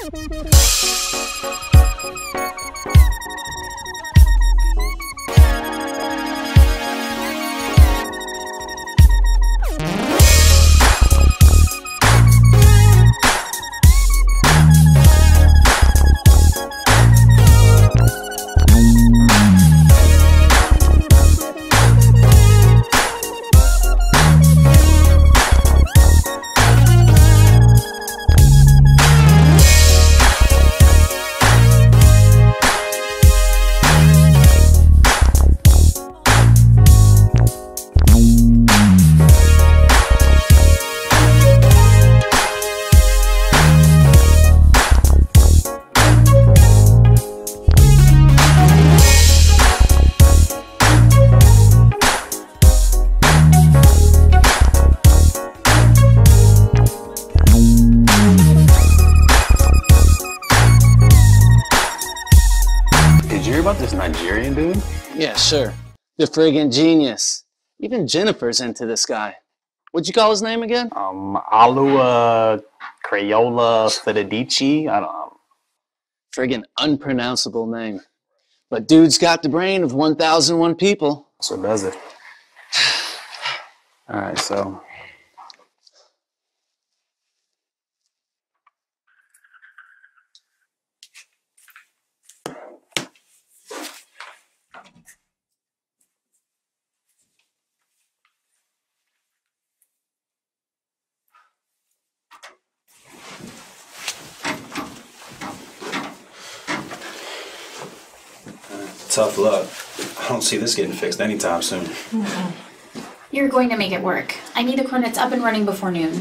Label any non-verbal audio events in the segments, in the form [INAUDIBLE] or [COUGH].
Thank you. The friggin' genius. Even Jennifer's into this guy. What'd you call his name again? Um, Alua Crayola Federici. I don't know. Friggin' unpronounceable name. But dude's got the brain of 1001 people. So does it. [SIGHS] All right, so Tough luck. I don't see this getting fixed anytime soon. Mm-hmm. You're going to make it work. I need the Cornets up and running before noon.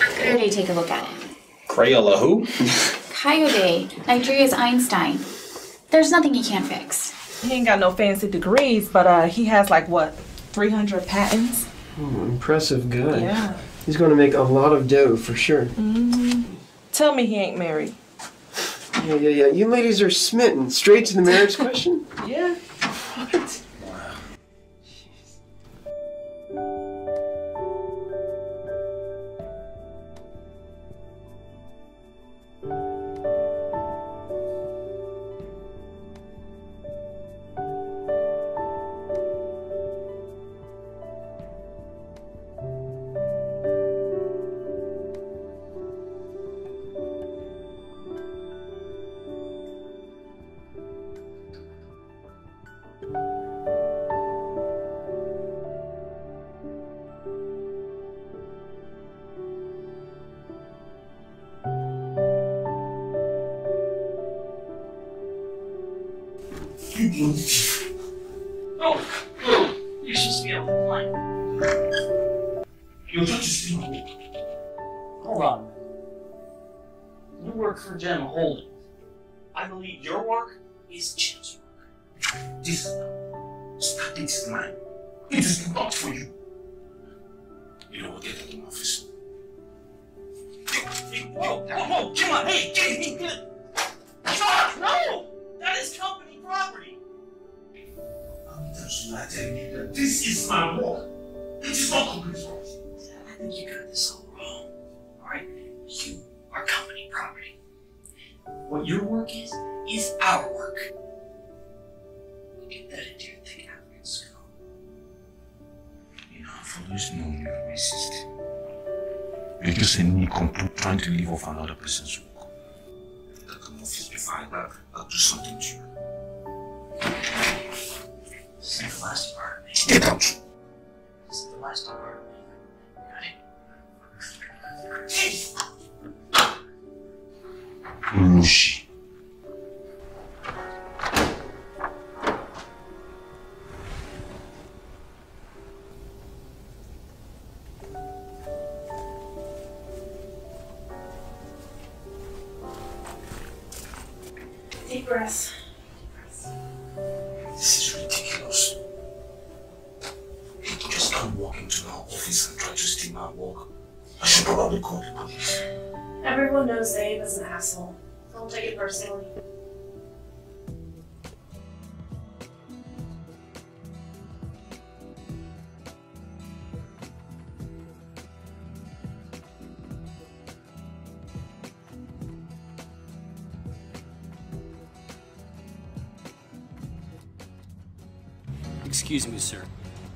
Kayode, take a look at it. Crayola who? [LAUGHS] [LAUGHS] Kayode, Nigeria's Einstein. There's nothing he can't fix. He ain't got no fancy degrees, but uh, he has like what, 300 patents? Hmm, impressive guy. Yeah. He's going to make a lot of dough for sure. Mm-hmm. Tell me he ain't married. Yeah, yeah, yeah. You ladies are smitten. Straight to the marriage question? [LAUGHS] Yeah. What? Oh, you're supposed to be able to climb. You're just Hold on. You work for Gem Holdings. I believe your work is Jim's work. This starting this line. It is not for you. You know what? Get out of my office. Whoa, whoa, whoa, come on, hey, get me, get this is my work? It is not company's work. I think you got this all wrong. Alright? You are company property. What your work is, is our work. Get that into your thick African skull. You know, I've always known you're racist. You're just a nincompoop trying to live off another person's work. That can office before I back. I'll do something to you. This is the last part me. Out! This is the last part. Got it? Mushi. Mm, Deep Excuse me, sir.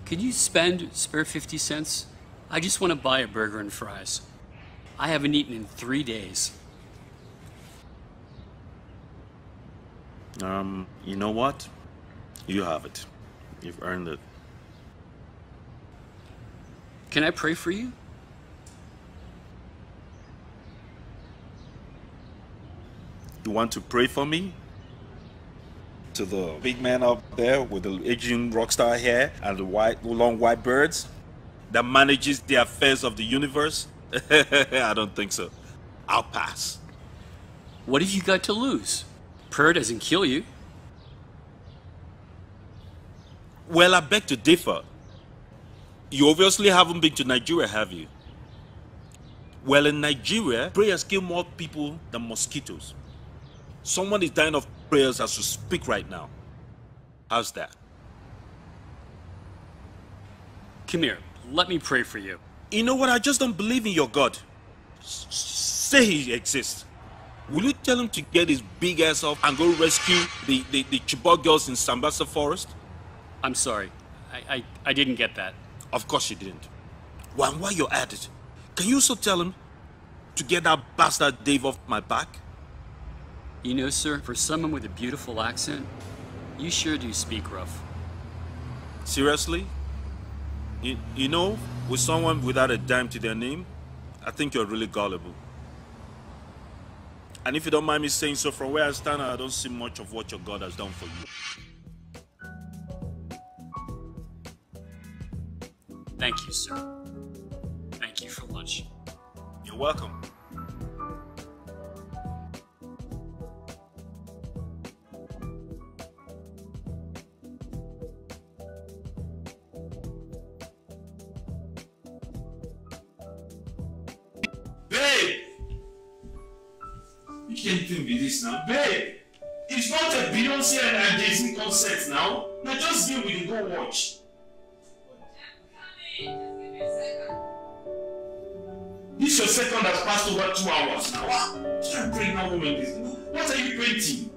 Could you spend spare 50 cents? I just want to buy a burger and fries. I haven't eaten in three days. Um, you know what? You have it. You've earned it. Can I pray for you? You want to pray for me? To the big man up there with the Asian rockstar hair and the white, long white birds that manages the affairs of the universe? [LAUGHS] I don't think so. I'll pass. What have you got to lose? Prayer doesn't kill you. Well, I beg to differ. You obviously haven't been to Nigeria, have you? Well, in Nigeria, prayers kill more people than mosquitoes. Someone is dying of prayers as we speak right now. How's that? Come here. Let me pray for you. You know what? I just don't believe in your God. S- say he exists. Will you tell him to get his big ass off and go rescue the, the, the Chibok girls in Sambisa Forest? I'm sorry. I, I, I didn't get that. Of course you didn't. Well, while you're at it, can you also tell him to get that bastard Dave off my back? You know, sir, for someone with a beautiful accent, you sure do speak rough. Seriously? You, you know, with someone without a dime to their name, I think you're really gullible. And if you don't mind me saying so, from where I stand, I don't see much of what your God has done for you. Thank you, sir. Thank you for lunch. You're welcome. Can't even be this now. Babe! It's not a Beyonce and a Jay-Z concert now. Now just give me the go watch. This your second has passed over two hours now. What? Try and bring woman this. What are you painting?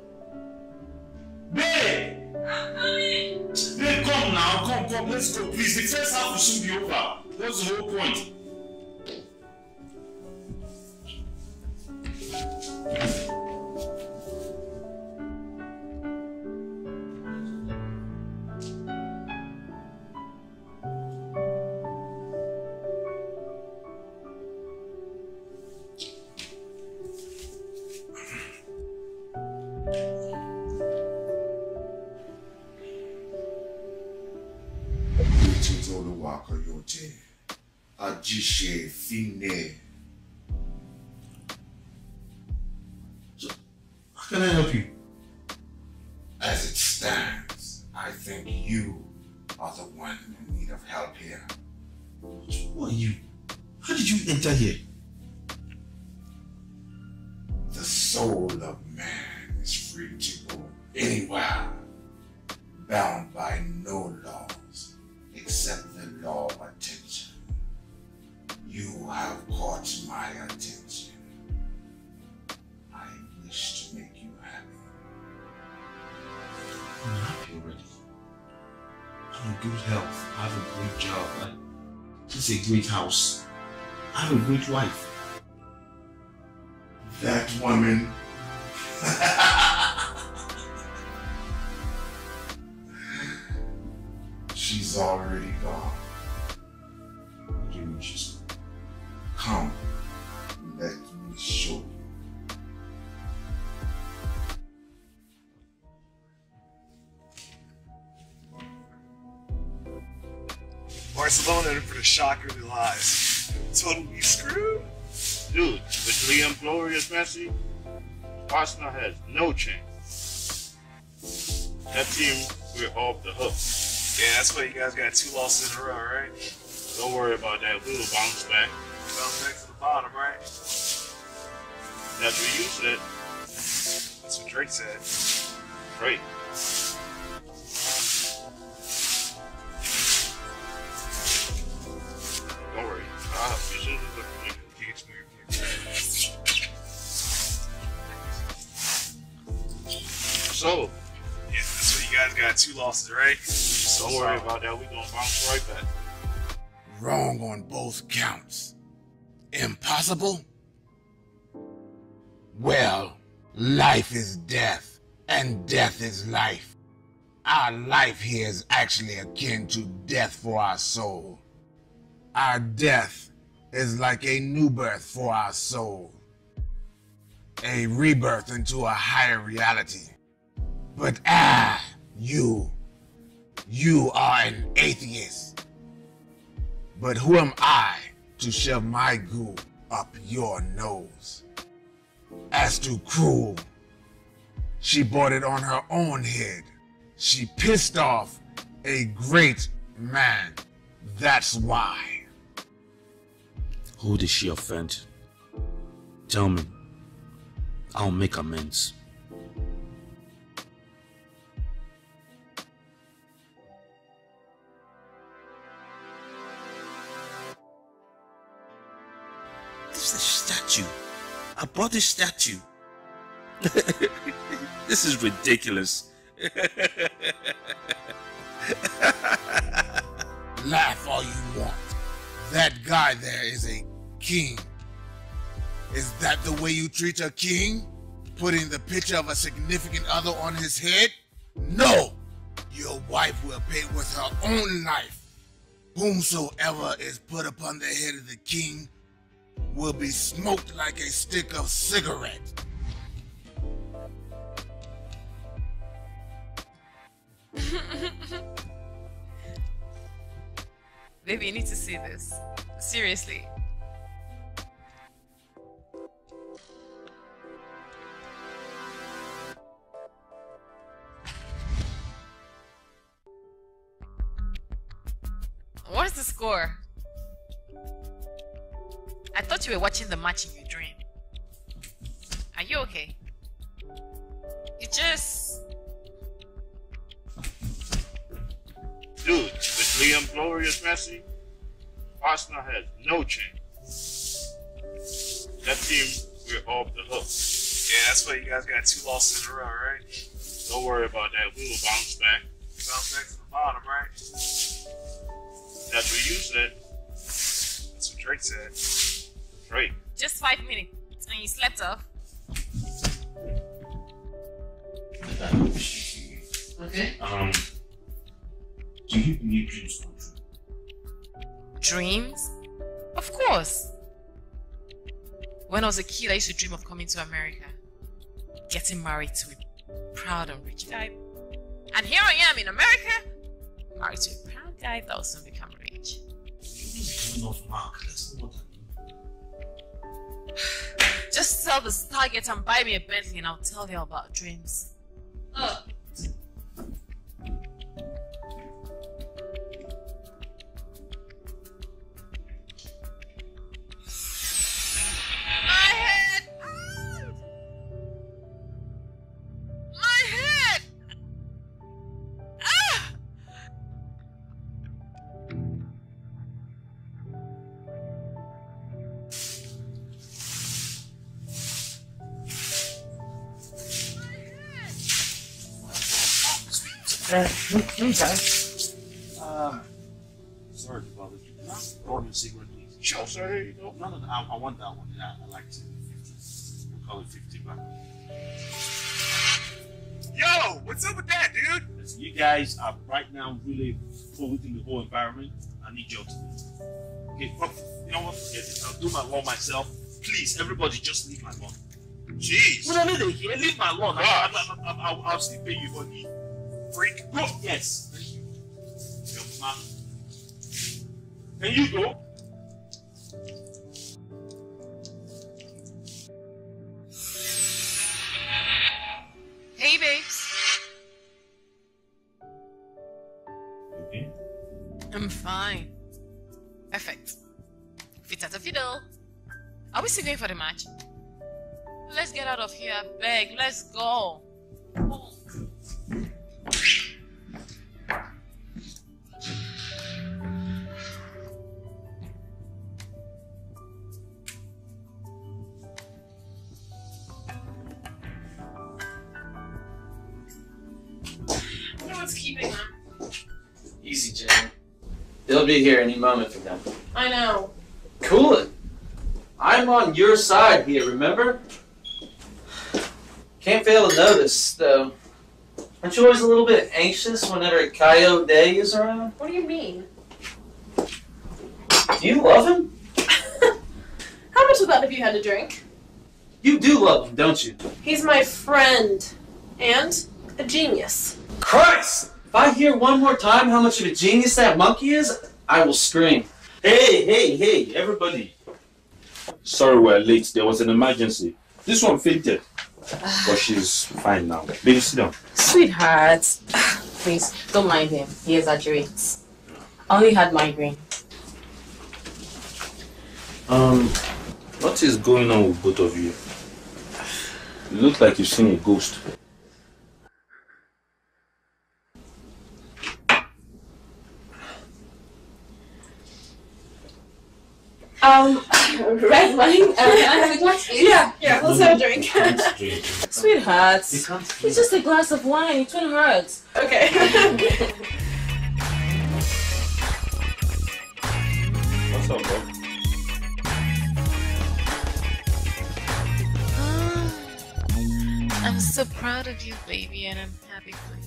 Babe! Coming. Babe, come now, come, come, let's go, please. The first half will be over. What's the whole point? Greetings, soul of man is free to go anywhere, bound by no laws except the law of attention. You have caught my attention. I wish to make you happy. I'm happy already. I'm in good health. I have a great job. I, this is a great house. I have a great wife. That woman. [LAUGHS] She's already gone. What you mean she's gone? Come, let me show you. Barcelona for the shocker of their lives. Totally screwed. Dude, with Liam Glorious Messi, Arsenal has no chance. That team, we're off the hook. Yeah, that's why you guys got two losses in a row, right? Don't worry about that. We will bounce back. Bounce back to the bottom, right? That's what you said. That's what Drake said. Great. So, Yeah, that's what you guys got two losses, right? Don't worry about that. We gonna bounce right back. Wrong on both counts. Impossible? Well, life is death, and death is life. Our life here is actually akin to death for our soul. Our death is like a new birth for our soul, a rebirth into a higher reality. But ah, you, you are an atheist. But who am I to shove my goo up your nose? As to cruel, she brought it on her own head. She pissed off a great man. That's why. Who did she offend? Tell me. I'll make amends. Statue. I statue. [LAUGHS] this is ridiculous. [LAUGHS] Laugh all you want. That guy there is a king. Is that the way you treat a king? Putting the picture of a significant other on his head? No! Your wife will pay with her own life. Whomsoever is put upon the head of the king will be smoked like a stick of cigarette. [LAUGHS] Baby, you need to see this. Seriously. What is the score? I thought you were watching the match in your dream. Are you okay? You just. Dude, with Liam Glorious Messi, Arsenal has no chance. That team, we're off the hook. Yeah, that's why you guys got two losses in a row, right? Don't worry about that. We will bounce back. Bounce back to the bottom, right? That's what you said. That's what Drake said. Drake. Just five minutes and you slept off. Okay. Um, do you believe dreams come true? Dreams? Of course. When I was a kid, I used to dream of coming to America, getting married to a proud and rich guy. And here I am in America, married to a proud guy that will soon become rich. Enough, Mark. That's not what Just tell the target and buy me a Bentley and I'll tell you about dreams. Ugh. Um, sorry to bother you. Can I borrow your cigarette, please? Sure, sir. You go. No, no, no. I, I want that one. Yeah, I like it. 50. We'll call it 50 back. Yo, what's up with that, dude? Listen, you guys are right now really polluting the whole environment. I need you all to leave. Okay, fuck. You know what? Forget it. I'll do my lawn myself. Please, everybody, just leave my lawn. Jeez. No, no, no, no. Leave my lawn. I, Gosh. I, I, I, I'll, I'll still pay you money. Freak. Yes. Thank you. Yo, you go? Hey, babes. Okay. I'm fine. Perfect. Fit as a fiddle. Are we still going for the match? Let's get out of here, beg. Let's go. what's They'll be here any moment for them. I know. Cool it. I'm on your side here, remember? Can't fail to notice, though. Aren't you always a little bit anxious whenever Kayode Day is around? What do you mean? Do you love him? [LAUGHS] How much of that have you had to drink? You do love him, don't you? He's my friend. And a genius. Christ! If I hear one more time how much of a genius that monkey is, I will scream. Hey, hey, hey, everybody. Sorry we're late. There was an emergency. This one fainted. But she's fine now. Baby, sit down. Sweetheart, please don't mind him. He exaggerates. I only had migraine. Um, what is going on with both of you? You look like you've seen a ghost. Um, [LAUGHS] red wine. Um, can a glass, please? Yeah, yeah. Let's have a drink. [LAUGHS] Sweethearts, it's just a glass of wine. It won't hurt. Okay. What's up, bro? I'm so proud of you, baby, and I'm happy for you,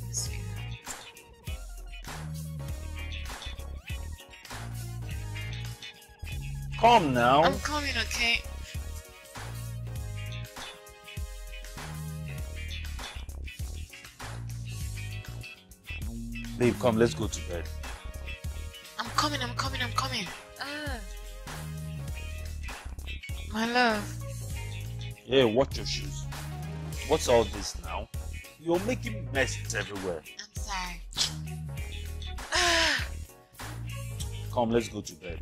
sweetheart. Calm now. I'm coming, okay? Babe, come, let's go to bed. I'm coming, I'm coming, I'm coming. Ah. My love. Yeah, watch your shoes. What's all this now? You're making messes everywhere. I'm sorry. Come, let's go to bed.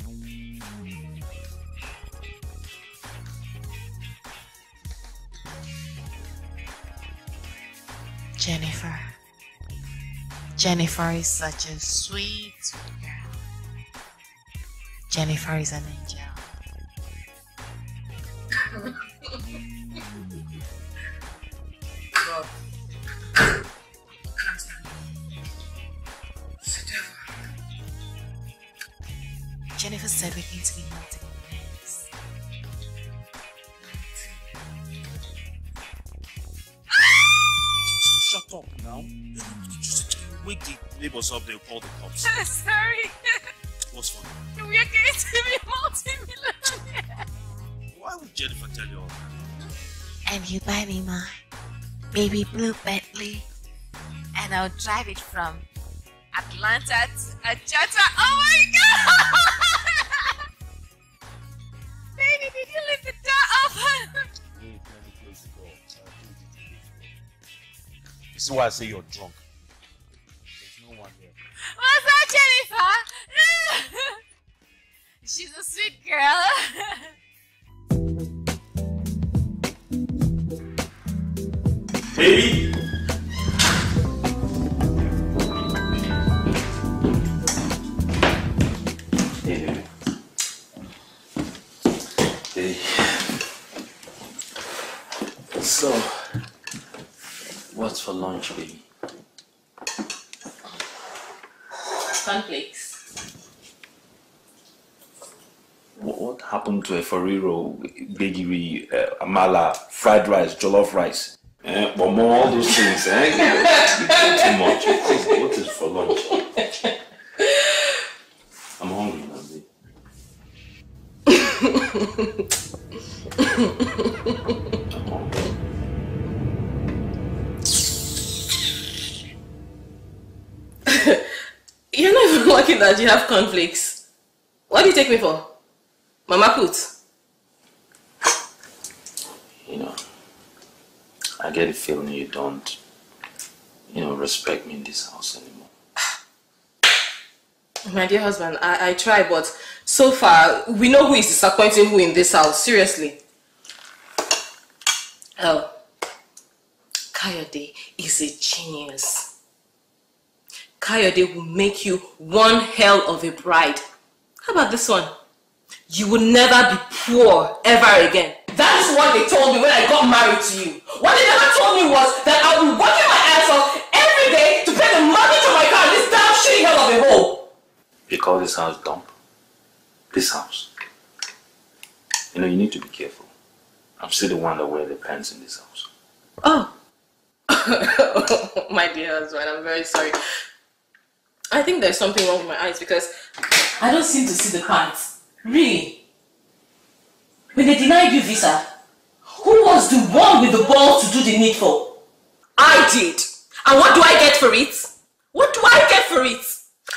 Jennifer. Jennifer is such a sweet, girl. Jennifer is an angel. Baby blue Bentley, and I'll drive it from Atlanta to Atlanta. Oh my god! [LAUGHS] Baby, did you leave the door open? Babe, let me close the door. I told you to close the door. You see why I say you're drunk? There's no one here. What's that, Jennifer? [LAUGHS] She's a sweet girl. [LAUGHS] Baby! Hey. Hey. So, what's for lunch, baby? Cornflakes. What, what happened to a Ferrero, Gbegiri, uh, Amala, fried rice, jollof rice? Eh, but more all those things, eh? [LAUGHS] You eat too much. What is, what is for lunch? I'm hungry now. I'm hungry. You're not even lucky that you have conflicts. What do you take me for? Mama put. You know, I get a feeling you don't, you know, respect me in this house anymore. My dear husband, I, I try, but so far, we know who is disappointing who in this house. Seriously. Oh. Kayode is a genius. Kayode will make you one hell of a bride. How about this one? You will never be poor ever again. That is what they told me when I got married to you. What they never told me was that I'll be working my ass off every day to pay the mortgage on my car in this damn shitty hell of a hole. You call this house dump? This house. You know, you need to be careful. I'm still the one that wear the pants in this house. Oh. [LAUGHS] my dear husband, I'm very sorry. I think there's something wrong with my eyes because I don't seem to see the pants. Really? When they denied you visa, who was the one with the balls to do the needful? I did. And what do I get for it? What do I get for it?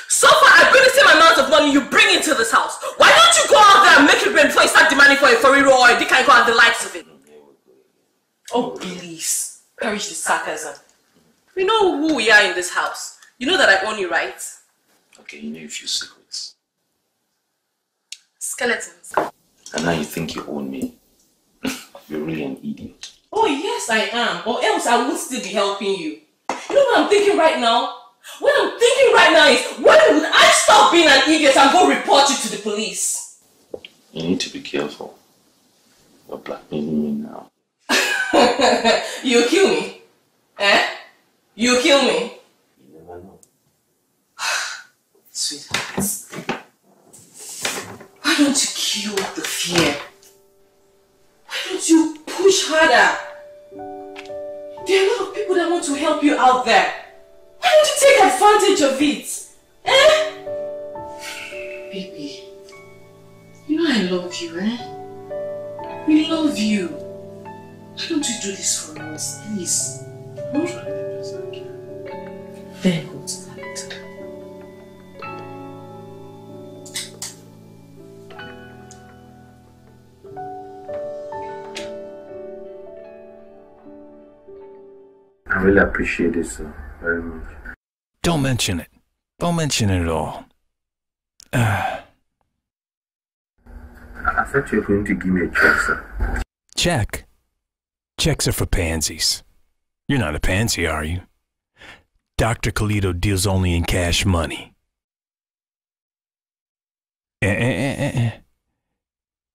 So far, I bring the same amount of money you bring into this house. Why don't you go out there and make it rain before you start demanding for a foreign roll or a dick and go and the likes of it? Oh, please. Perish the sarcasm. We know who we are in this house. You know that I own you, right? Okay, you know a few secrets. Skeletons. And now you think you own me. [LAUGHS] You're really an idiot. Oh, yes, I am. Or else I would still be helping you. You know what I'm thinking right now? What I'm thinking right now is, when would I stop being an idiot and go report you to the police? You need to be careful. You're blackmailing me now. [LAUGHS] You'll kill me. Eh? You'll kill me. You never know. [SIGHS] Sweetheart. Why don't you kill the fear? Why don't you push harder? There are a lot of people that want to help you out there. Why don't you take advantage of it? Eh? Baby, you know I love you, eh? We love you. Why don't you do this for us, please? Hmm? Really appreciate this uh, very much. Don't mention it. Don't mention it at all. Uh, I thought you were going to give me a check, sir. check. Checks are for pansies. You're not a pansy, are you? Dr. Colito deals only in cash money. Eh, eh, eh, eh, eh.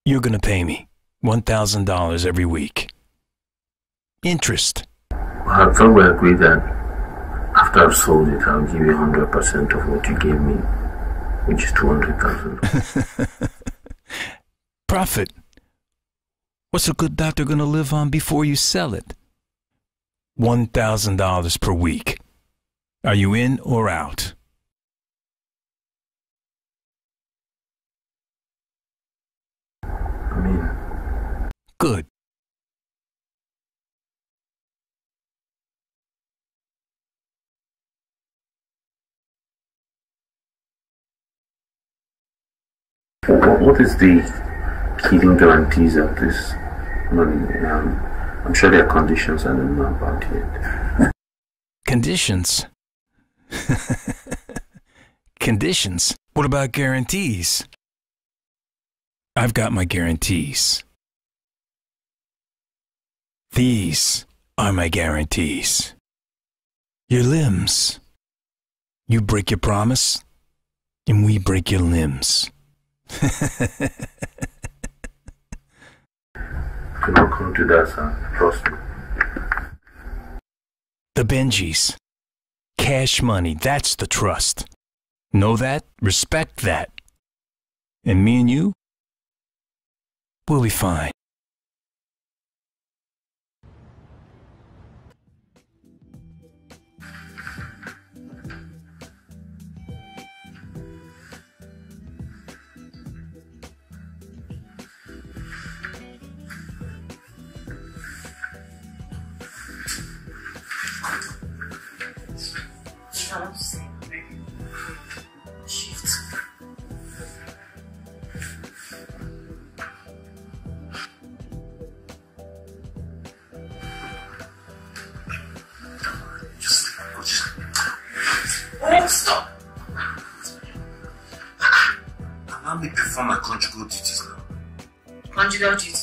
You're gonna pay me $1,000 every week. Interest. I thought we agreed that after I've sold it, I'll give you 100% of what you gave me, which is 200,000. [LAUGHS] Profit. What's a good doctor gonna live on before you sell it? $1,000 per week. Are you in or out? I mean, Good. What, is the killing guarantees of this money? Um, I'm sure there are conditions I don't know about yet. Conditions. [LAUGHS] Conditions? What about guarantees? I've got my guarantees. These are my guarantees. Your limbs. You break your promise, and we break your limbs. Come to sir. Trust me. The Benjis. Cash money, that's the trust. Know that, respect that. And me and you, we'll be fine. Perform my conjugal duties now. Conjugal duties. Hey,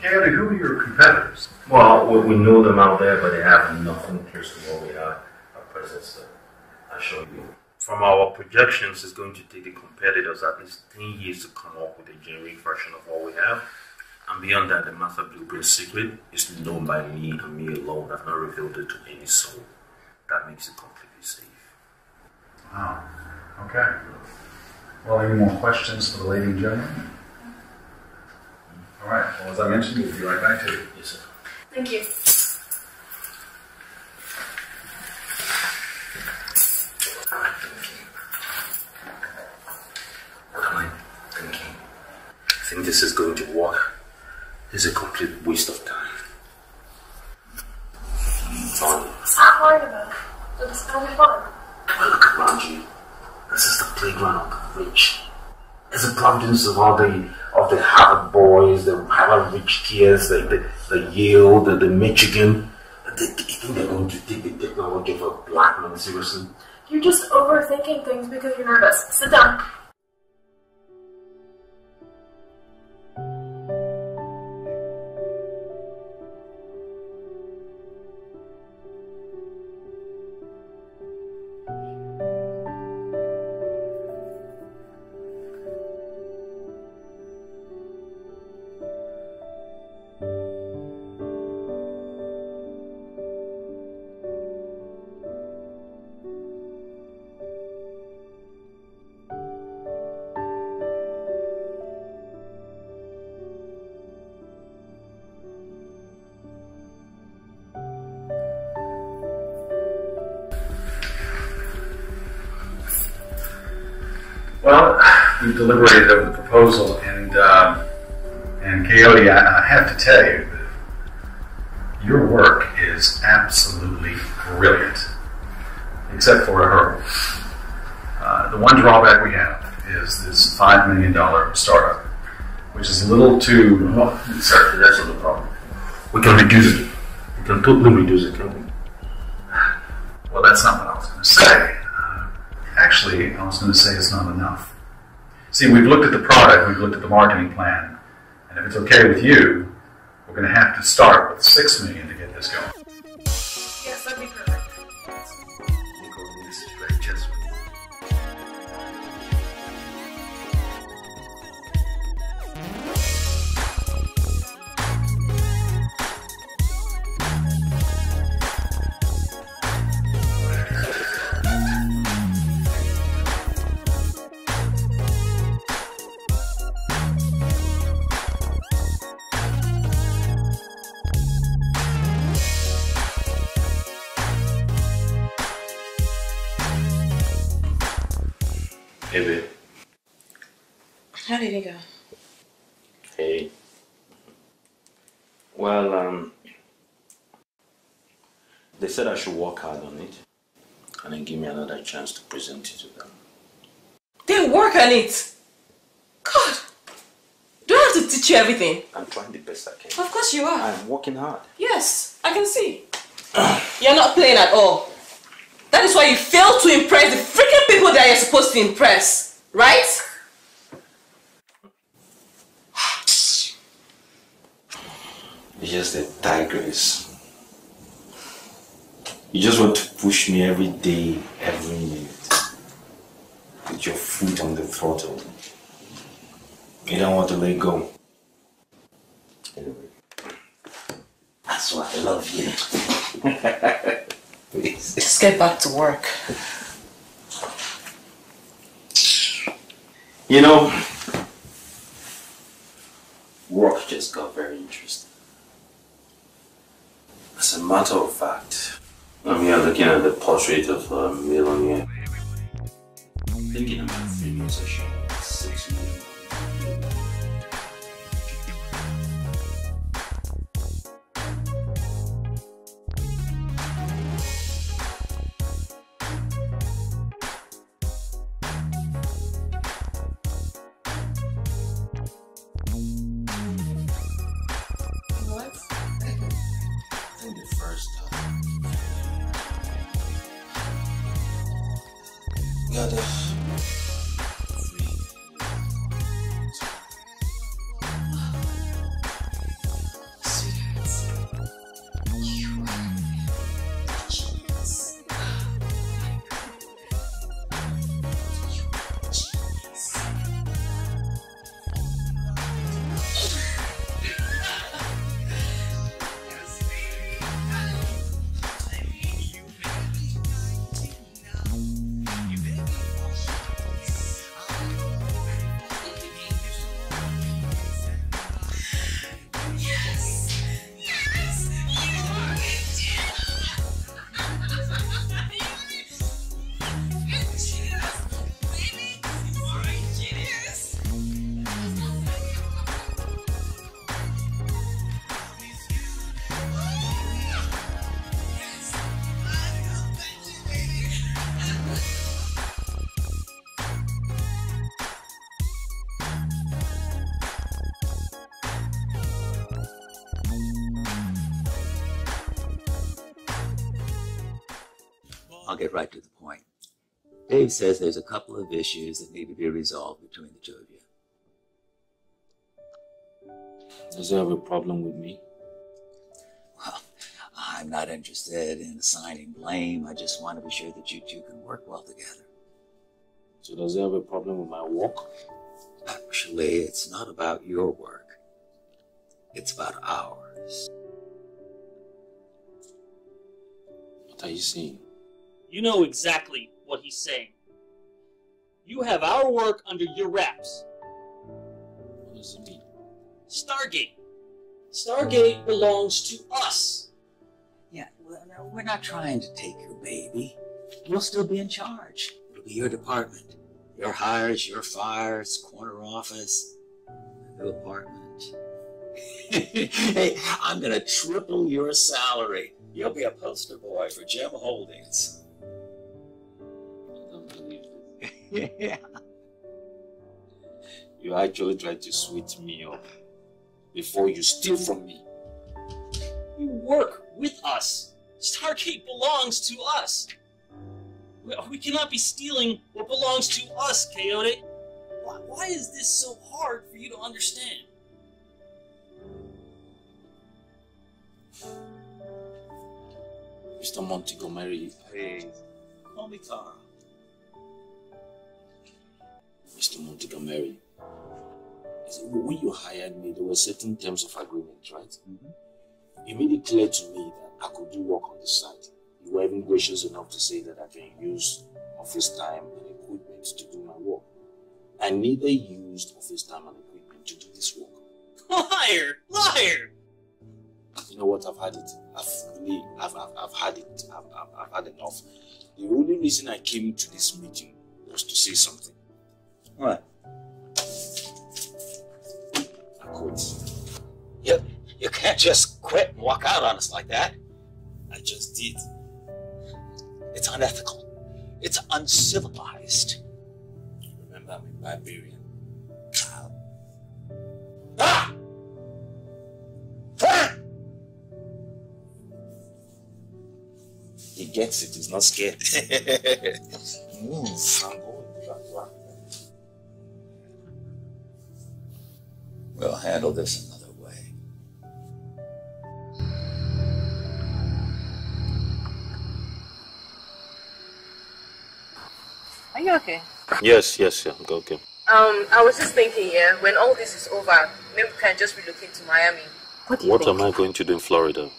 Kayode, who are your competitors? Well, we, we know them out there, but they have nothing close to what we have at present. So I'll show you. From our projections, it's going to take the competitors at least 10 years to come up with a generic version of what we have. And beyond that, the master blueprint secret is known by me and me alone. I've not revealed it to any soul. That makes it completely safe. Wow. Okay. Well, any more questions for the lady and gentleman? All right. Well, as I mentioned, we'll be right back to you. Yes, sir. Thank you. Come on, thinking. I think this is going to work. It's a complete waste of time. Fun. Stop worrying about it. It's gonna be fun. Well, look around you. This is the playground of the rich. It's the providence of all the of the Harvard boys, the Harvard rich kids, the, the, the Yale, the, the Michigan. They, you think they're going to take the technology of a black man seriously? You're just overthinking things because you're nervous. Sit down. Deliberated over the proposal, and um, and Kayode, I, I have to tell you, your work is absolutely brilliant, except for a hurdle. Uh, the one drawback we have is this five million dollar startup, which is a little too. Well, sir, that's not the problem. We can reduce it. We can totally reduce it, can we? Well, that's not what I was going to say. Uh, actually, I was going to say it's not enough. See, we've looked at the product, we've looked at the marketing plan, and if it's okay with you, we're going to have to start with six million to get this going. Yes, that'd be perfect. Hey, babe. How did it go? Hey. Well, um, they said I should work hard on it and then give me another chance to present it to them. Then work on it. God, do I have to teach you everything? I'm trying the best I can. Of course you are. I'm working hard. Yes, I can see. You're not playing at all. That is why you fail to impress the freaking people that you're supposed to impress, right? You're just a tigress. You just want to push me every day, every minute. Put your foot on the throttle. You don't want to let go. Anyway, that's why I love you. [LAUGHS] Please. Just get back to work. You know, work just got very interesting. As a matter of fact, I'm here looking at the portrait of a millionaire. Thinking about three six million. Get right to the point. Dave says there's a couple of issues that need to be resolved between the two of you. Does he have a problem with me? Well, I'm not interested in assigning blame. I just want to be sure that you two can work well together. So does he have a problem with my work? Actually, it's not about your work. It's about ours. What are you saying? You know exactly what he's saying. You have our work under your wraps. What does it mean? Stargate. Stargate belongs to us. Yeah, well, no, we're not trying to take your baby. We'll still be in charge. It'll be your department. Your hires, your fires, corner office, new apartment. [LAUGHS] hey, I'm gonna triple your salary. You'll be a poster boy for Gem Holdings. Yeah. You actually tried to sweet me up before you steal from me. You work with us. Stargate belongs to us. We- cannot be stealing what belongs to us, Kayode. Why, why is this so hard for you to understand? Mr. Montgomery, Please, call me Carl. Mr. Montgomery, when you hired me, there were certain terms of agreement, right? Mm-hmm. You made it clear to me that I could do work on the site. You were even gracious enough to say that I can use office time and equipment to do my work. I neither used office time and equipment to do this work. Liar! Liar! You know what? I've had it. I've really, I've, I've, I've had it. I've, I've, I've had enough. The only reason I came to this meeting was to say something. What? I quit. You, you can't just quit and walk out on us like that. I just did. It's unethical. It's uncivilized. You Remember, I'm a barbarian. Ah! He gets it. He's not scared. [LAUGHS] Move. We'll handle this another way. Are you okay? Yes, yes, yeah. Okay, okay. Um, I was just thinking, yeah, when all this is over, maybe we can just relocate to Miami. What do you What think? am I going to do in Florida?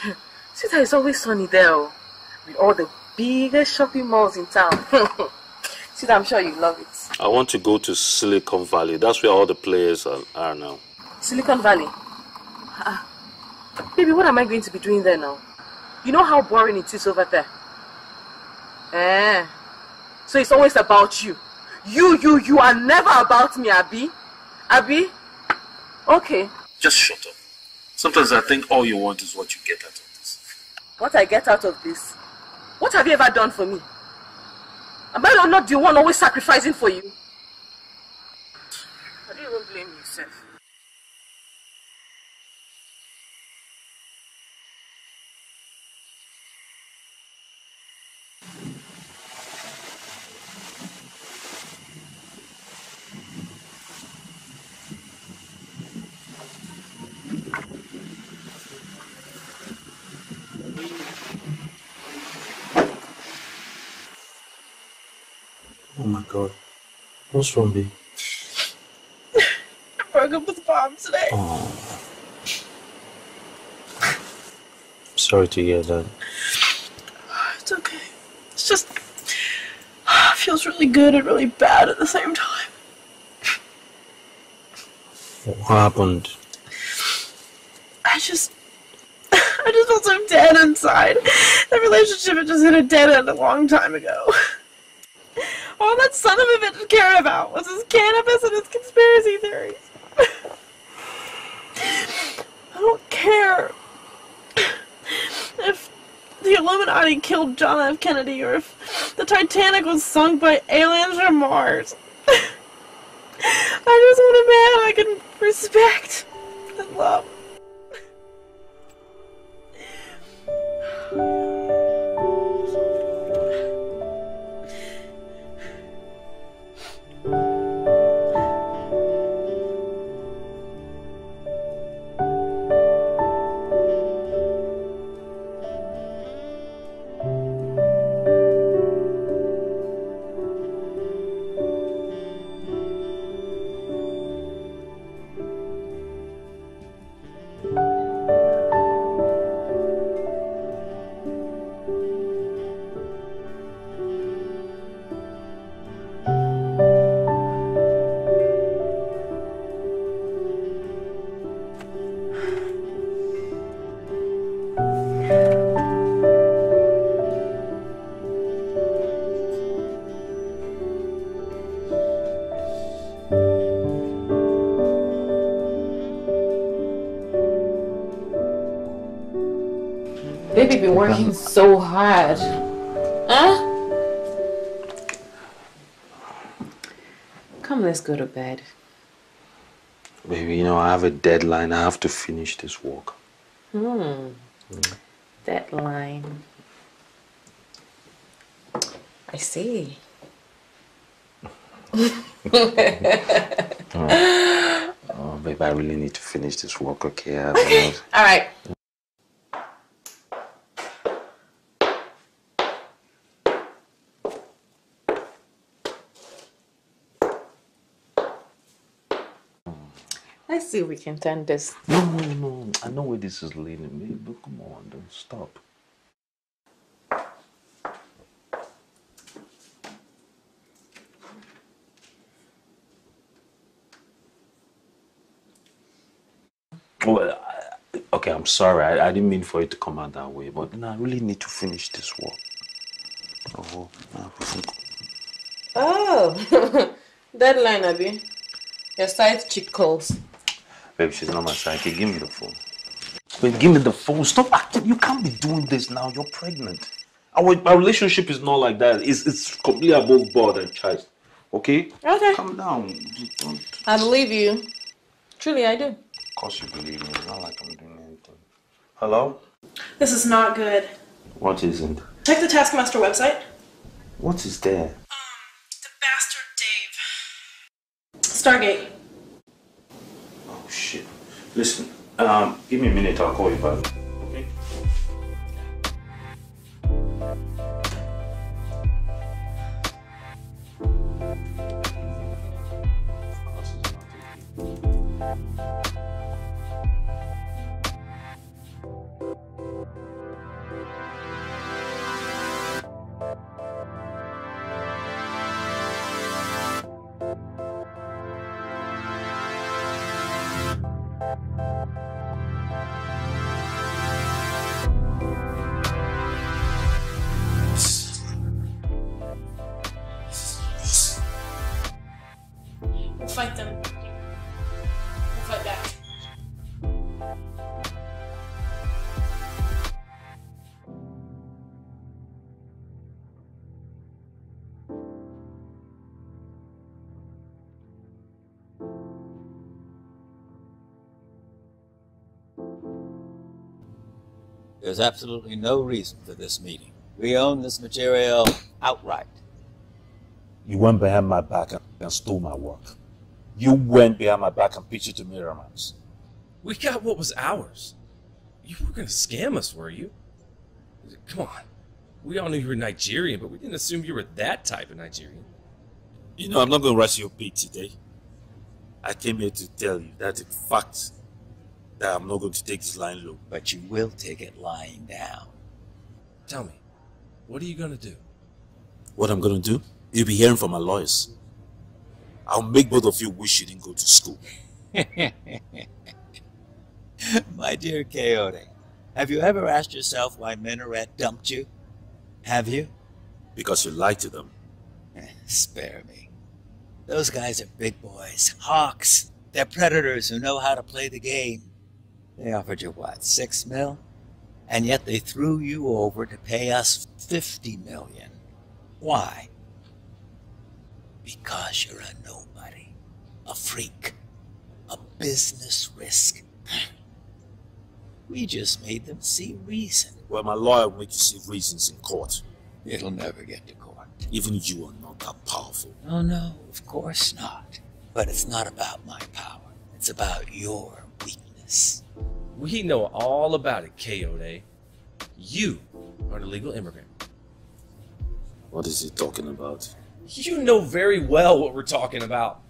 [LAUGHS] See, it's always sunny there, oh, with all the biggest shopping malls in town. [LAUGHS] See, I'm sure you love it. I want to go to Silicon Valley. That's where all the players are, are now. Silicon Valley. Ah, baby, what am I going to be doing there now? You know how boring it is over there. Eh. So it's always about you. You, you, you are never about me, Abby. Abby? Okay. Just shut up. Sometimes I think all you want is what you get out of this. What I get out of this? What have you ever done for me? Am I not the one always sacrificing for you? God. What's wrong, babe? [LAUGHS] I broke up with Bob today. Oh. Sorry to hear that. [SIGHS] It's okay. It's just [SIGHS] it feels really good and really bad at the same time. What happened? [SIGHS] I just [LAUGHS] I just felt so dead inside. The relationship had just hit a dead end a long time ago. [LAUGHS] All that son of a bitch cared about was his cannabis and his conspiracy theories. I don't care if the Illuminati killed John F. Kennedy or if the Titanic was sunk by aliens from Mars. I just want a man I can respect and love. Go to bed. Baby, you know, I have a deadline. I have to finish this work. Hmm. Deadline. I see. Oh, [LAUGHS] oh babe, I really need to finish this work, okay? I don't know. [LAUGHS] All right. We can turn this. No, no, no. I know where this is leading me, but come on, don't stop. Well, I, okay, I'm sorry. I, I didn't mean for it to come out that way, but no, I really need to finish this work. Oh, Oh, [LAUGHS] deadline, Abby. Your side chick calls. Babe, she's not my sidekick. Give me the phone. Babe, give me the phone. Stop acting. You can't be doing this now. You're pregnant. Our, our relationship is not like that. It's, it's completely above board and child. Okay? Okay. Calm down. Don't. I believe you. Truly, I do. Of course you believe me. It's not like I'm doing anything. Hello? This is not good. What isn't? Check the Taskmaster website. What is there? Um, the bastard Dave. Stargate. Listen, um, give me a minute. I'll call you back. Okay? There's absolutely no reason for this meeting. We own this material outright. You went behind my back and stole my work. You went behind my back and pitched it to Miramax. We got what was ours. You were gonna scam us, were you? Come on. We all knew you were Nigerian, but we didn't assume you were that type of Nigerian. You know, I'm not going to rush your beat today. I came here to tell you that in fact that I'm not going to take this line low. But you will take it lying down. Tell me, what are you gonna do? What I'm going to do? You'll be hearing from my lawyers. I'll make both of you wish you didn't go to school. [LAUGHS] My dear Kayode, have you ever asked yourself why Minaret dumped you? Have you? Because you lied to them. [LAUGHS] Spare me. Those guys are big boys, hawks. They're predators who know how to play the game. They offered you what, six mil? And yet they threw you over to pay us fifty million. Why? Because you're a nobody, a freak, a business risk. [CLEARS THROAT] We just made them see reason. Well, my lawyer will make you see reasons in court. It'll never get to court. Even you are not that powerful. Oh no, of course not. But it's not about my power. It's about your weakness. We know all about it, Kayode. You are an illegal immigrant. What is he talking about? You know very well what we're talking about.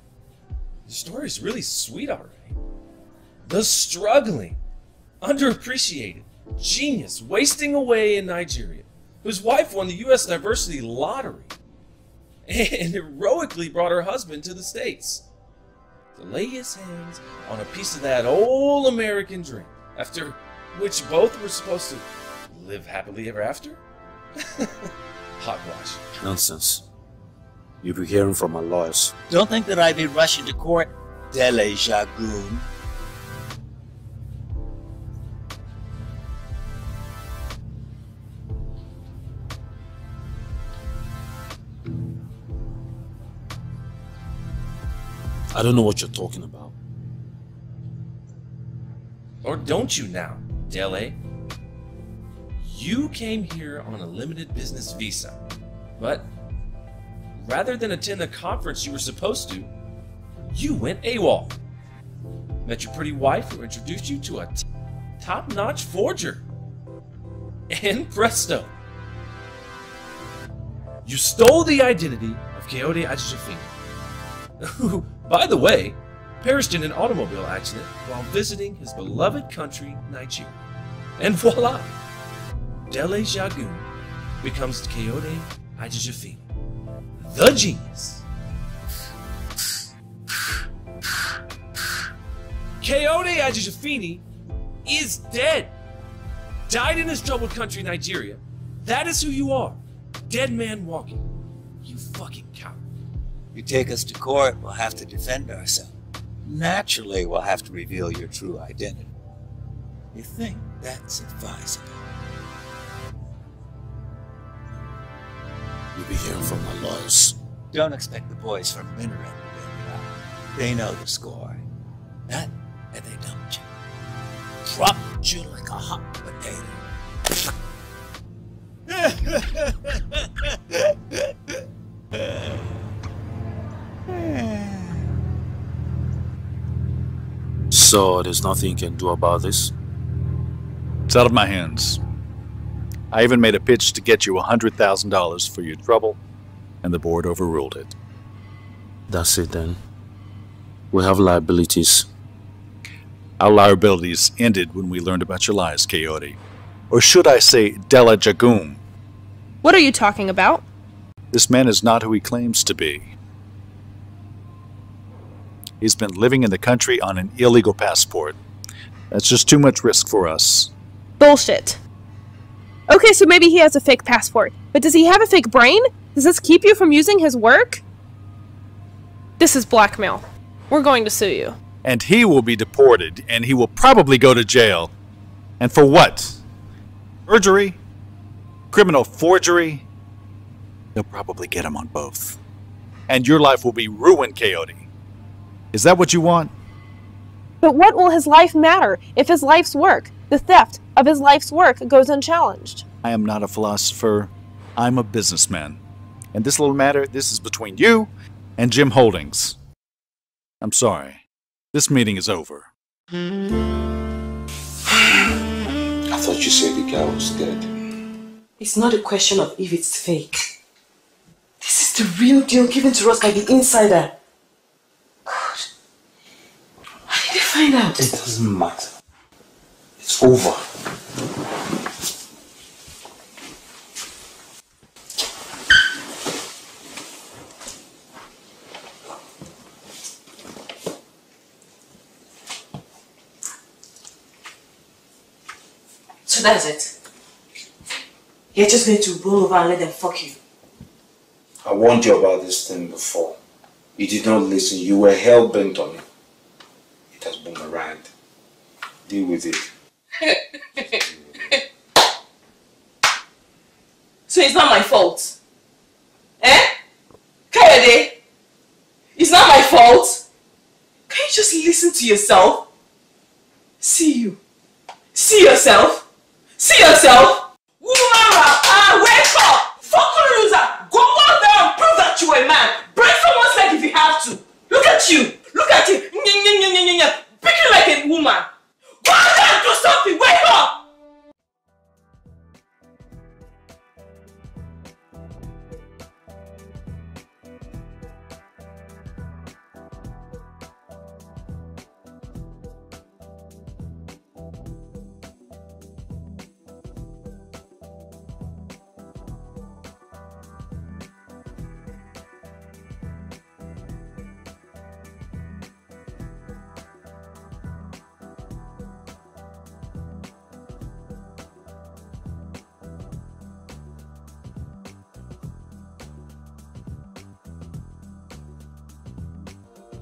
The story's really sweet already. The struggling, underappreciated, genius wasting away in Nigeria, whose wife won the U.S. diversity lottery and heroically brought her husband to the States to lay his hands on a piece of that old American dream, after which both were supposed to live happily ever after? [LAUGHS] Hogwash. Nonsense. You'll be hearing from my lawyers. Don't think that I'd be rushing to court, Dele Jagoon. I don't know what you're talking about. Or don't you now, Dele? You came here on a limited business visa, but rather than attend the conference you were supposed to, you went AWOL. Met your pretty wife who introduced you to a t- top-notch forger. And presto, you stole the identity of Kayode Ajajafina, who, by the way, perished in an automobile accident while visiting his beloved country, Nigeria. And voila! Dele Jagoon becomes Kayode Ajajafina, the genius. Kayode Ajajafini is dead. Died in his troubled country, Nigeria. That is who you are. Dead man walking. You fucking coward. You take us to court, we'll have to defend ourselves. Naturally, we'll have to reveal your true identity. You think that's advisable? You'll be hearing from my lawyers. Don't expect the boys from Minaret to bail you out. They know the score. That, and they dumped you. Dropped you like a hot potato. [LAUGHS] So there's nothing you can do about this? It's out of my hands. I even made a pitch to get you $100,000 for your trouble, and the board overruled it. That's it then. We have liabilities. Our liabilities ended when we learned about your lies, Kayode. Or should I say, Dele Jagoon. What are you talking about? This man is not who he claims to be. He's been living in the country on an illegal passport. That's just too much risk for us. Bullshit. Okay, so maybe he has a fake passport, but does he have a fake brain? Does this keep you from using his work? This is blackmail. We're going to sue you. And he will be deported, and he will probably go to jail. And for what? Perjury? Criminal forgery? They'll probably get him on both. And your life will be ruined, Kayode. Is that what you want? But what will his life matter if his life's work, the theft of his life's work, goes unchallenged? I am not a philosopher. I'm a businessman. And this little matter, this is between you and Jim Holdings. I'm sorry. This meeting is over. I thought you said the guy was dead. It's not a question of if it's fake. This is the real deal given to us by the insider. God. How did they find out? It doesn't matter. It's over. So that's it. You're just going to roll over and let them fuck you. I warned you about this thing before. You did not listen. You were hell bent on it. It has boomeranged. Deal with it. [LAUGHS] So it's not my fault. Eh? Kayode? It's not my fault. Can you just listen to yourself? See you. See yourself. See yourself. Woman. Go and do something.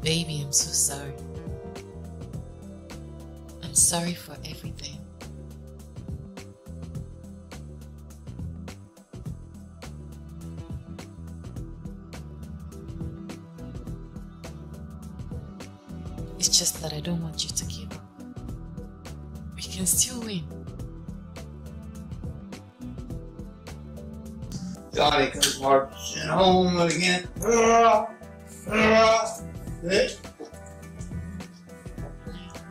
Baby, I'm so sorry. I'm sorry for everything. It's just that I don't want you to give up. We can still win. Johnny comes marching home again. Ah, ah.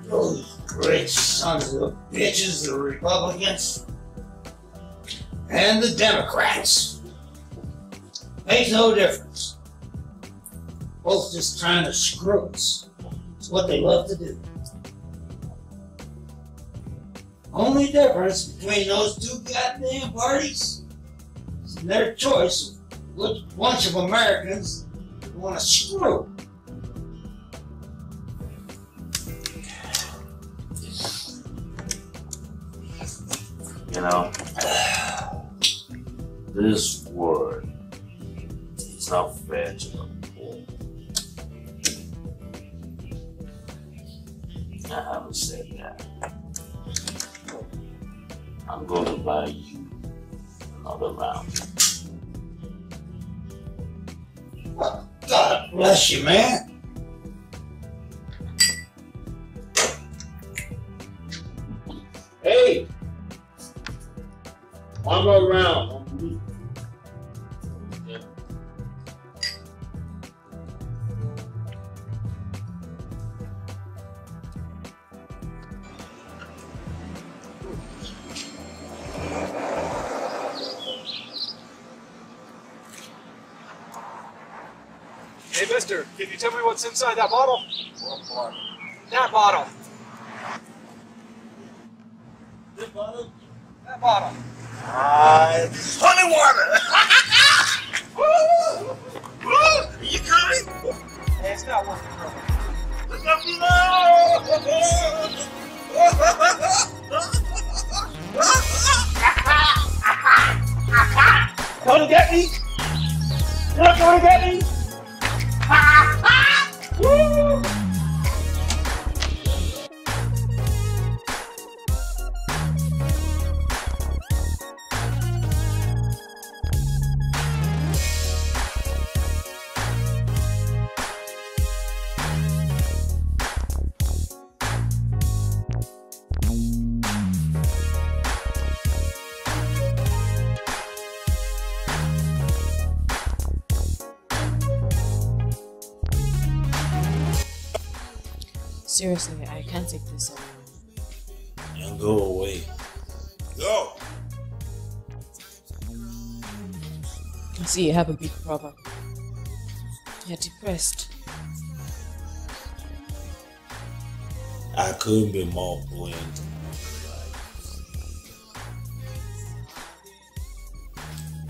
Those great sons of bitches, the Republicans and the Democrats. Makes no difference. Both just trying to screw us. It's what they love to do. Only difference between those two goddamn parties is their choice of which bunch of Americans they want to screw. Inside that bottle? That bottle. Seriously, I can't take this anymore. And go away. Go. I see you have a big problem. You're depressed. I couldn't be more buoyant.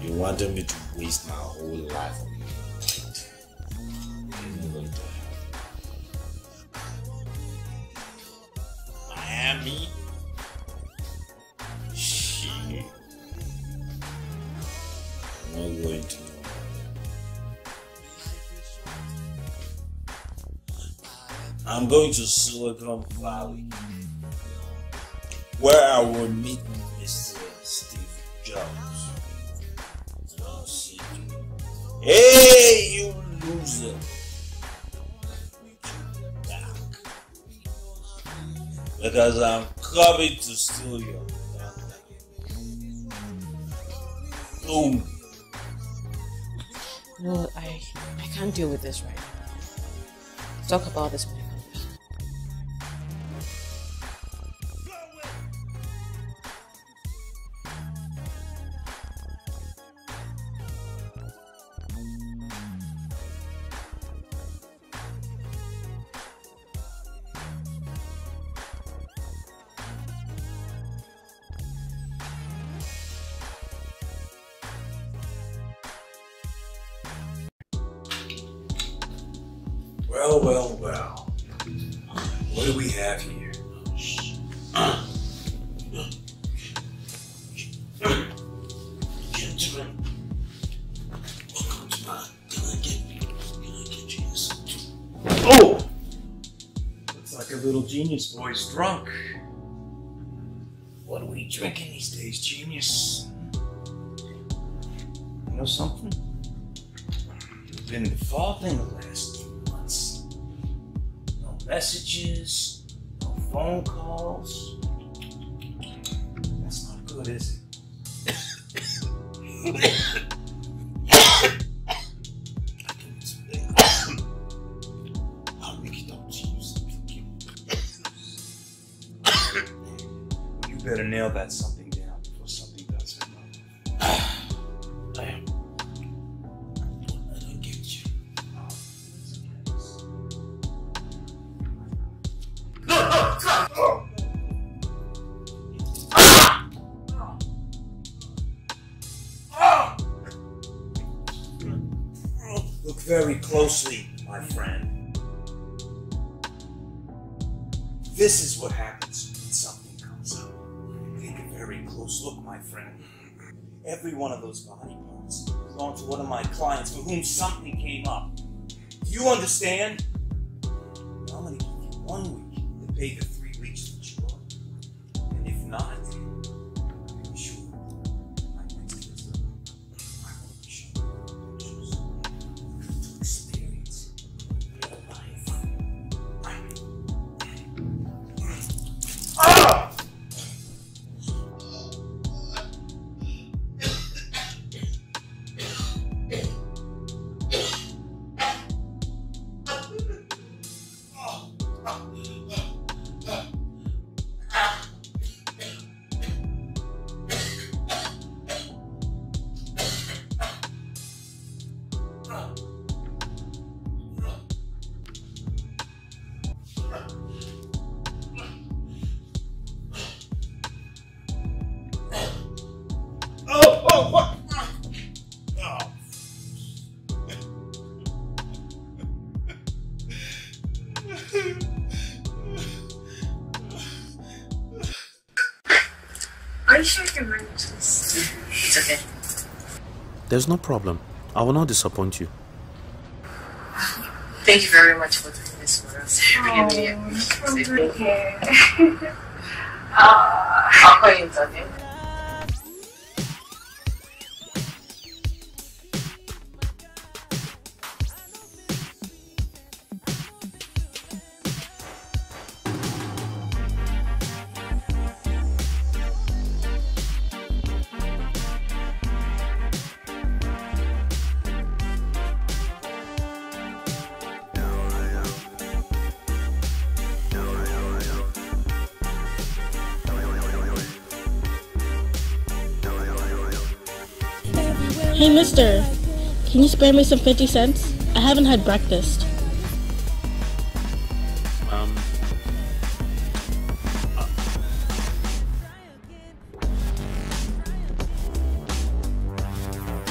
You wanted me to waste my whole life on going to Silicon Valley, where I will meet Mr. Steve Jobs. Hey, you loser! Because I'm coming to steal your. Boom. No, I I can't deal with this right now. Talk about this drinking these days, genius? You know something? You've been defaulting the last few months. No messages, no phone calls. That's not good, is it? [COUGHS] [COUGHS] [COUGHS] nail that something down before something does come up. I. I don't get you. Look very closely, my friend. This is what happens Every one of those body parts belong to one of my clients for whom something came up. Do you understand? There's no problem. I will not disappoint you. [SIGHS] Thank you very much for doing this for us. I [LAUGHS] really, really Oh, appreciate it. okay. [LAUGHS] Uh, I'll call you in spare me some 50 cents? I haven't had breakfast. Um,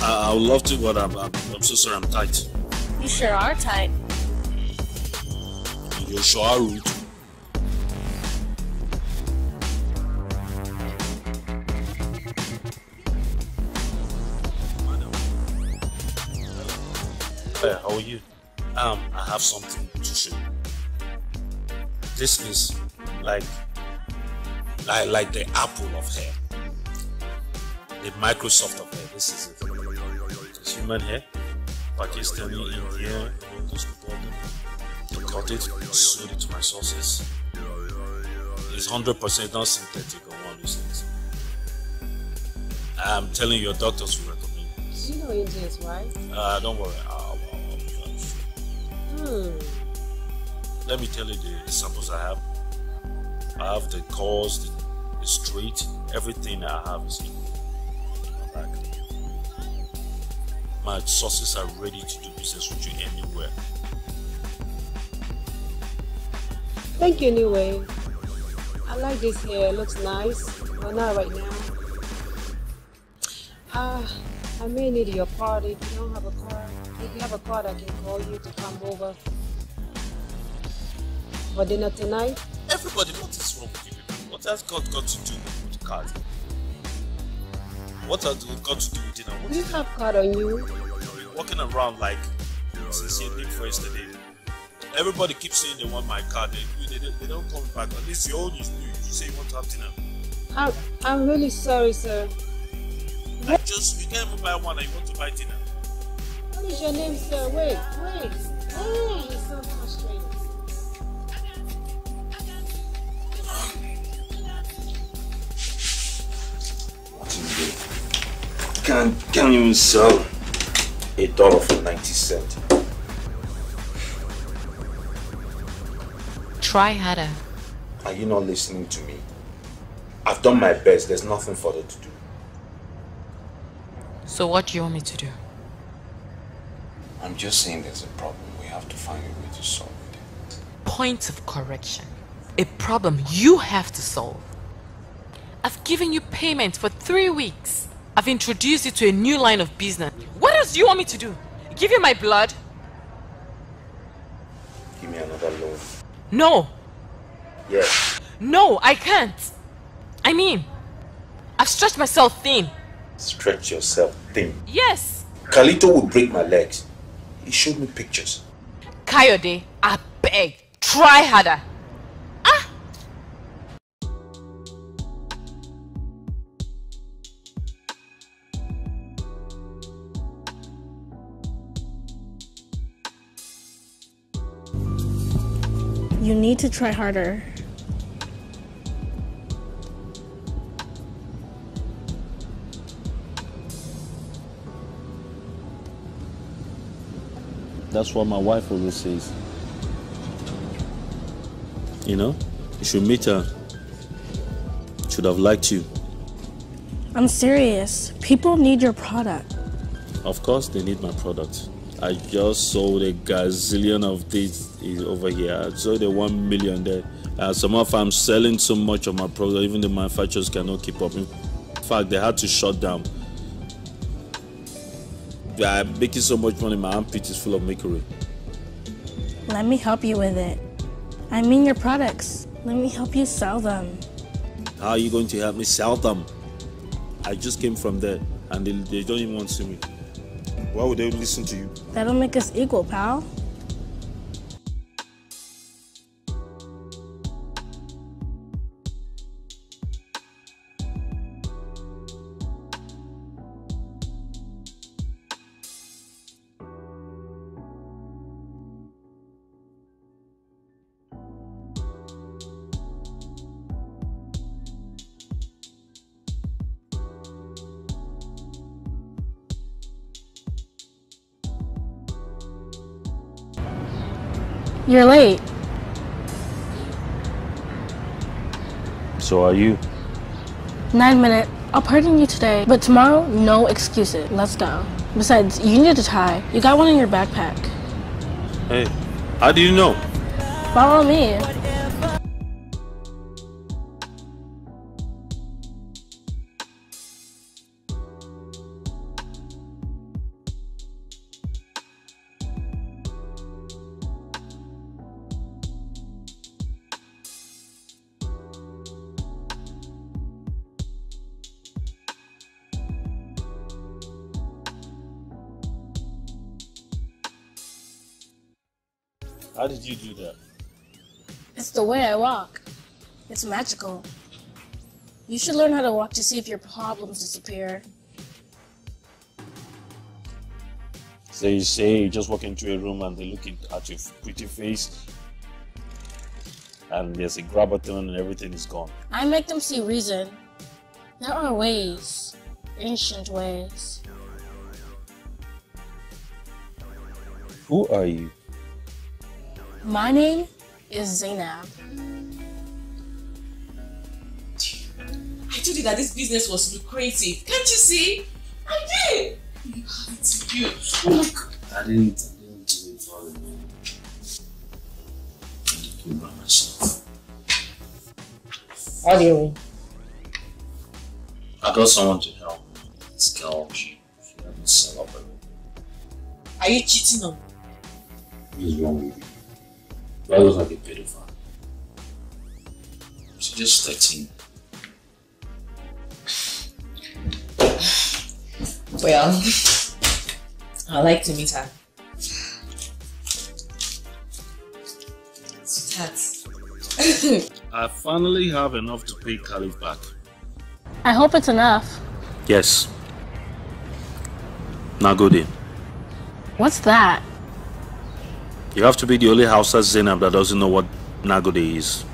I, I would love to, but I'm, I'm, I'm so sorry, I'm tight. You sure are tight. You're sure are rude. Hey, you? Um, I have something to show. This is like, like, like the apple of hair. The Microsoft of hair. This is it. It's human hair. Pakistani, India, those people. I cut it, sewed it to my sauces. It's 100% not synthetic or one of those things. I'm telling you, your doctors will recommend. Do you know Indians, right? Uh, don't worry. Hmm. Let me tell you the, samples I have. I have the cause, the, the street, everything I have is in my bag. My sources are ready to do business with you anywhere. Thank you anyway. I like this hair. It looks nice. But not right now. Uh, I may need your car if you don't have a car. If you have a card, I can call you to come over. For dinner tonight? Everybody, what is wrong with you people? What has God got to do with the card? What has it got to do with dinner? What Do you have card on you? it? Walking around like since you did for yesterday. Everybody keeps saying they want my card. They, they, they don't come back. At least your own is new. You say you want to have dinner. I'm, I'm really sorry, sir. I just, you can't even buy one and you want to buy dinner. What is your name, sir? Wait, wait. Oh, you're so frustrating. Can't, can't even sell a dollar for 90 cents. Try harder. Are you not listening to me? I've done my best. There's nothing further to do. So what do you want me to do? I'm just saying there's a problem. We have to find a way to solve it. Point of correction. A problem you have to solve. I've given you payment for three weeks. I've introduced you to a new line of business. What else do you want me to do? Give you my blood? Give me another loan. No. Yes. No, I can't. I mean, I've stretched myself thin. Stretch yourself thin. Yes. Carlito would break my legs. He showed me pictures. Kayode, I beg, try harder. Ah! You need to try harder. That's what my wife always says. You know, you should meet her. Should have liked you. I'm serious. People need your product. Of course, they need my product. I just sold a gazillion of these is over here. I sold a one million there. Uh, some of I'm selling so much of my product, even the manufacturers cannot keep up. In fact, they had to shut down. I'm making so much money, my armpit is full of mercury. Let me help you with it. I mean your products. Let me help you sell them. How are you going to help me sell them? I just came from there and they, they don't even want to see me. Why would they listen to you? That'll make us equal, pal. You're late. So are you? Nine minute. I'll pardon you today, but tomorrow, no excuses. Let's go. Besides, you need a tie. You got one in your backpack. Hey, how do you know? Follow me. It's magical. You should learn how to walk to see if your problems disappear. So you say you just walk into a room and they look at your pretty face and there's a grab button and everything is gone. I make them see reason. There are ways, ancient ways. Who are you? My name is Zainab. I told you that this business was lucrative. Can't you see? I did. It's you. Oh my god. I didn't, I didn't do it all alone. I did it by myself. What do you mean? I got someone to help me. This girl, she, she had me sell up everything. Are you cheating on me? What is wrong with you? Do I look like a pedophile? She's just 13. Well, I'd like to meet her. Sweetheart. [LAUGHS] I finally have enough to pay Khalif back. I hope it's enough. Yes. Now go there. What's that? You have to be the only Hausa Zainab that doesn't know what Nagode is.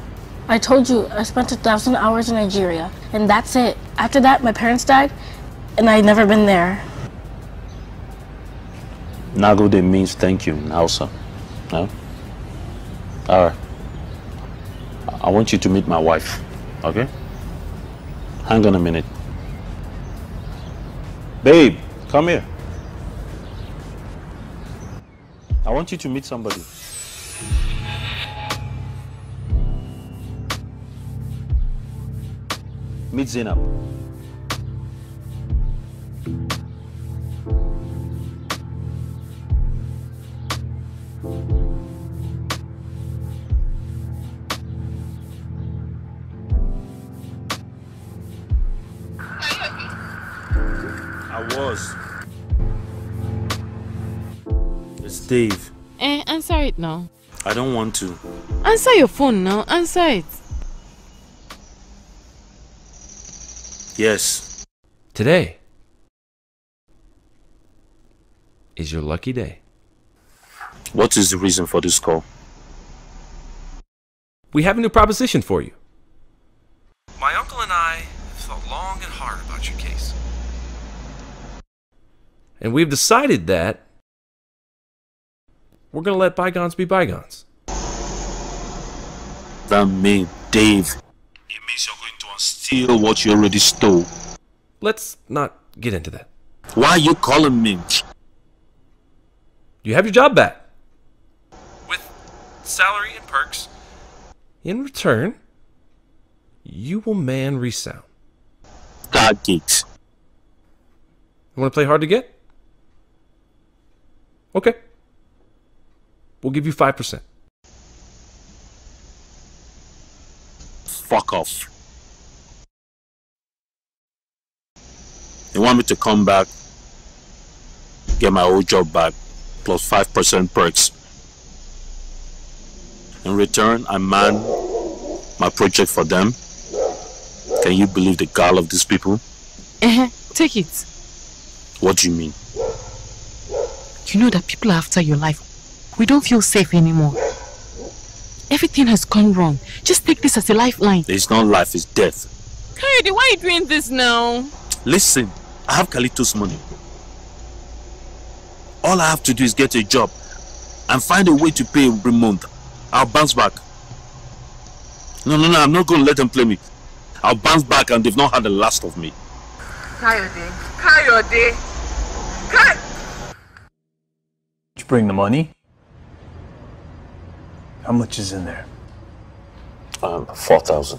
I told you I spent a thousand hours in Nigeria, and that's it. After that, my parents died, and I'd never been there. Nagode means thank you in Hausa. No? Alright. I want you to meet my wife, okay? Hang on a minute. Babe, come here. I want you to meet somebody. Meet Zainab. Dave. Eh, answer it now. I don't want to. Answer your phone now. Answer it. Yes. Today is your lucky day. What is the reason for this call? We have a new proposition for you. My uncle and I have thought long and hard about your case. And we've decided that we're going to let bygones be bygones. That means Dave. It means you're going to steal what you already stole. Let's not get into that. Why are you calling me? You have your job back. With salary and perks. In return, you will man resound. God geeks. You want to play hard to get? Okay. We'll give you 5%. Fuck off. You want me to come back, get my old job back, plus 5% perks. In return, I man my project for them. Can you believe the gall of these people? Eh, take it. What do you mean? You know that people are after your life. We don't feel safe anymore. Everything has gone wrong. Just take this as a lifeline. It's not life, it's death. Kayode, why are you doing this now? Listen, I have Kalito's money. All I have to do is get a job and find a way to pay every month. I'll bounce back. No, no, no, I'm not going to let them play me. I'll bounce back and they've not had the last of me. Kayode. Kayode. Kayode. Just bring the money. How much is in there? Um, 4,000.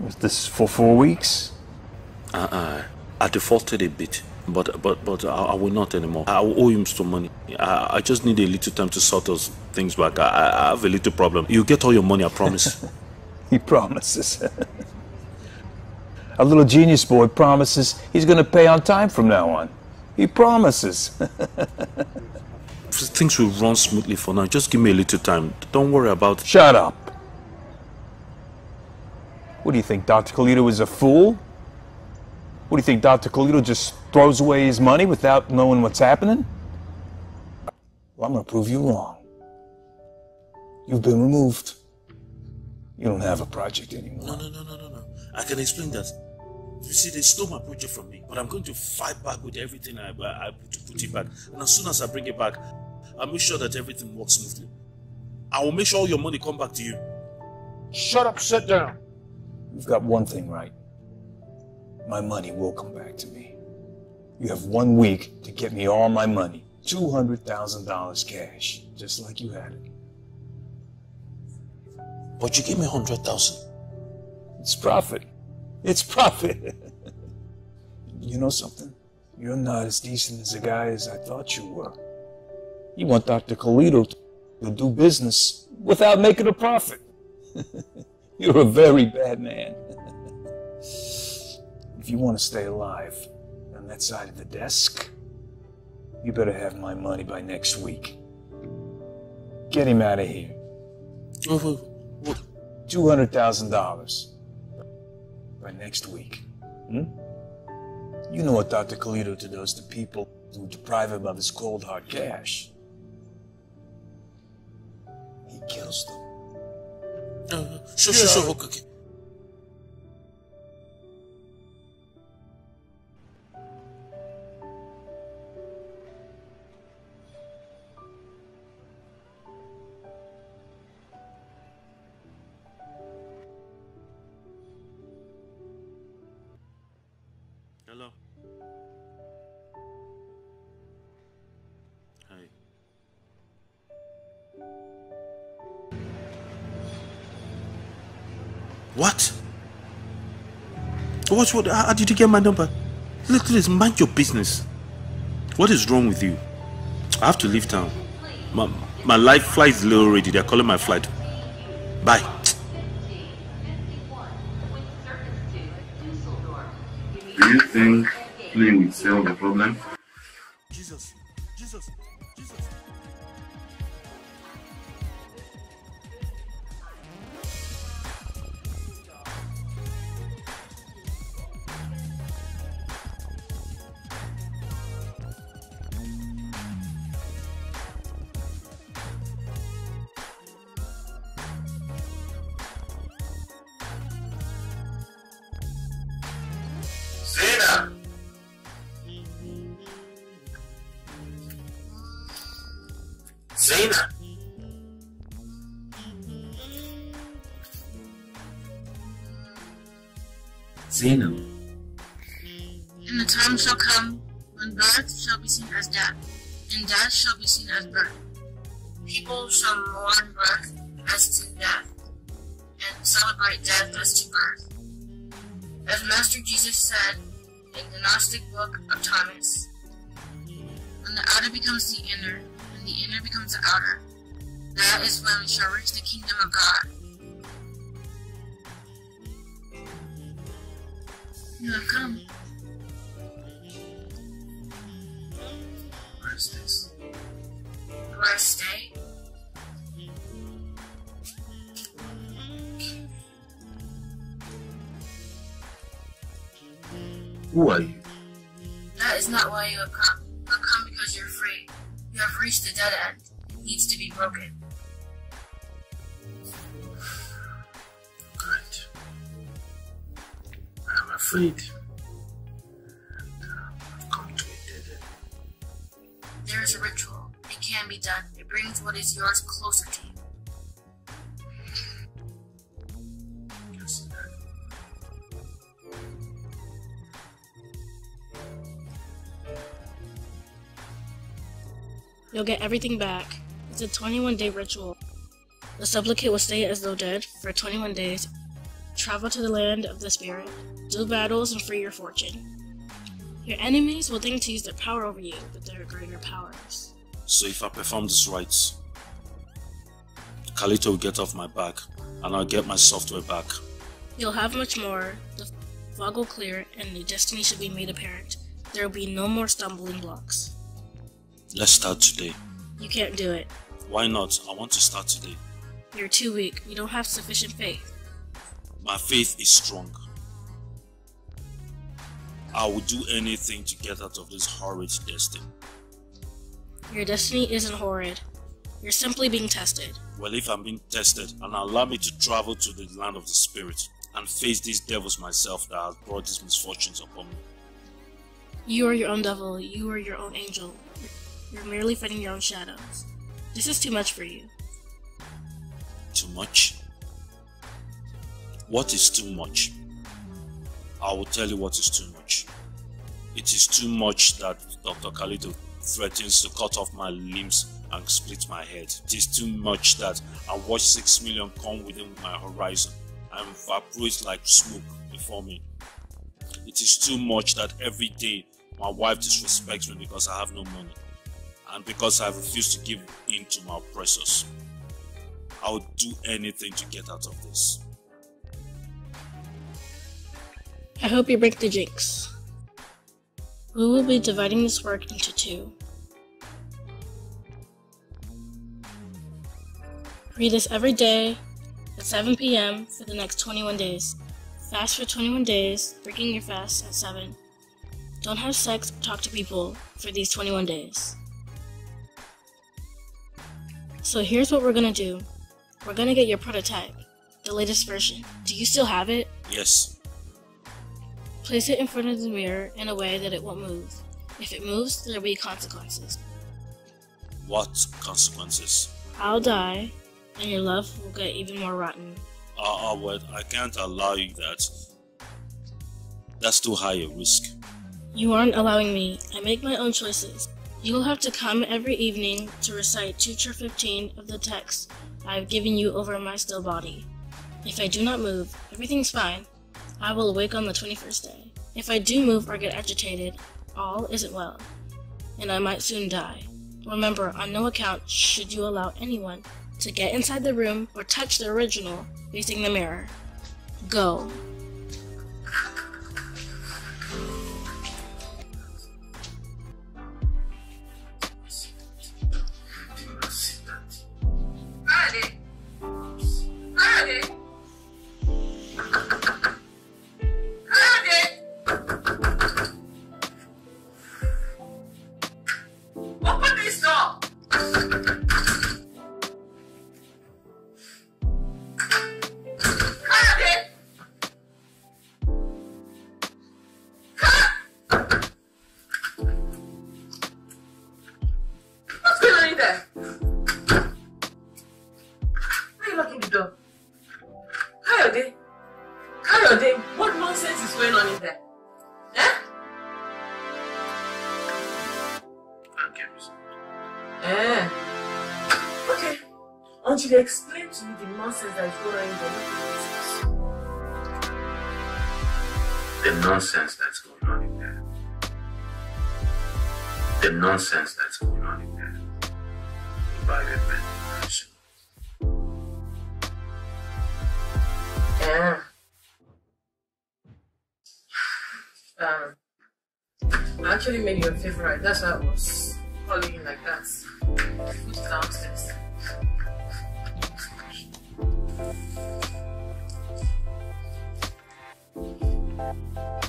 Was this for four weeks? Uh-uh. I defaulted a bit, but but but I, I will not anymore. I will owe him some money. I, I just need a little time to sort those things back. I, I have a little problem. You get all your money, I promise. [LAUGHS] He promises. [LAUGHS] A little genius boy promises he's going to pay on time from now on. He promises. [LAUGHS] things will run smoothly for now. Just give me a little time. Don't worry about. Shut up. What do you think, Dr. Kalito is a fool? What do you think, Dr. Kalito just throws away his money without knowing what's happening? Well, I'm going to prove you wrong. You've been removed. You don't have a project anymore. No, no, no, no, no, no. I can explain that. You see, they stole my project from me, but I'm going to fight back with everything I, I, I put to put it back. And as soon as I bring it back, I'll make sure that everything works smoothly. I will make sure all your money come back to you. Shut up, sit down. You've got one thing right. My money will come back to me. You have one week to get me all my money. $200,000 cash, just like you had it. But you gave me 100,000. It's profit. [LAUGHS] It's profit. you know something? You're not as decent as a guy as I thought you were. You want Dr. Kalito to do business without making a profit. [LAUGHS] You're a very bad man. if you want to stay alive on that side of the desk, you better have my money by next week. Get him out of here. $200,000 by next week. Hmm? You know what Dr. Kalito does to people who deprive him of his cold hard cash. He kills them. Uh, sure, sure, sure, okay, What? What? How did you get my number? Look, please mind your business. What is wrong with you? I have to leave town. My my life flight is low already. They're calling my flight. Bye. Do you think playing will solve the problem? Who are you? That is not why you have come. You have come because you're free. You have reached the dead end. It needs to be broken. Good. I'm afraid. Uh, I've come to a dead end. There is a ritual. It can be done. It brings what is yours closer to you. You'll get everything back. It's a 21 day ritual. The supplicant will stay as though dead for 21 days, travel to the land of the spirit, do battles, and free your fortune. Your enemies will think to use their power over you, but there are greater powers. So if I perform these rites, Kalito will get off my back, and I'll get my software back. You'll have much more, the fog will clear, and the destiny should be made apparent. There will be no more stumbling blocks. Let's start today. You can't do it. Why not? I want to start today. You're too weak. You don't have sufficient faith. My faith is strong. I will do anything to get out of this horrid destiny. Your destiny isn't horrid. You're simply being tested. Well, if I'm being tested, and allow me to travel to the land of the spirit and face these devils myself that has brought these misfortunes upon me. You are your own devil. You are your own angel. You're merely fighting your own shadows. This is too much for you. Too much? What is too much? I will tell you what is too much. It is too much that Dr. Kalito threatens to cut off my limbs and split my head. It is too much that I watch 6 million come within my horizon and evaporate like smoke before me. It is too much that every day my wife disrespects me because I have no money and because I refuse to give in to my oppressors. I would do anything to get out of this. I hope you break the jinx. We will be dividing this work into two. Read this every day at 7 p.m. for the next 21 days. Fast for 21 days, breaking your fast at 7. Don't have sex or talk to people for these 21 days. So here's what we're gonna do. We're gonna get your prototype, the latest version. Do you still have it? Yes. Place it in front of the mirror in a way that it won't move. If it moves, there will be consequences. What consequences? I'll die, and your love will get even more rotten. Uh, uh, well, I can't allow you that. That's too high a risk. You aren't allowing me. I make my own choices. You will have to come every evening to recite Teacher 15 of the text I have given you over my still body. If I do not move, everything's fine. I will awake on the 21st day. If I do move or get agitated, all isn't well, and I might soon die. Remember, on no account should you allow anyone to get inside the room or touch the original facing the mirror. Go. nonsense that's going on in there by the administration. Yeah. Um, I actually made your favorite. That's why I was calling you like that. Which downstairs. Thank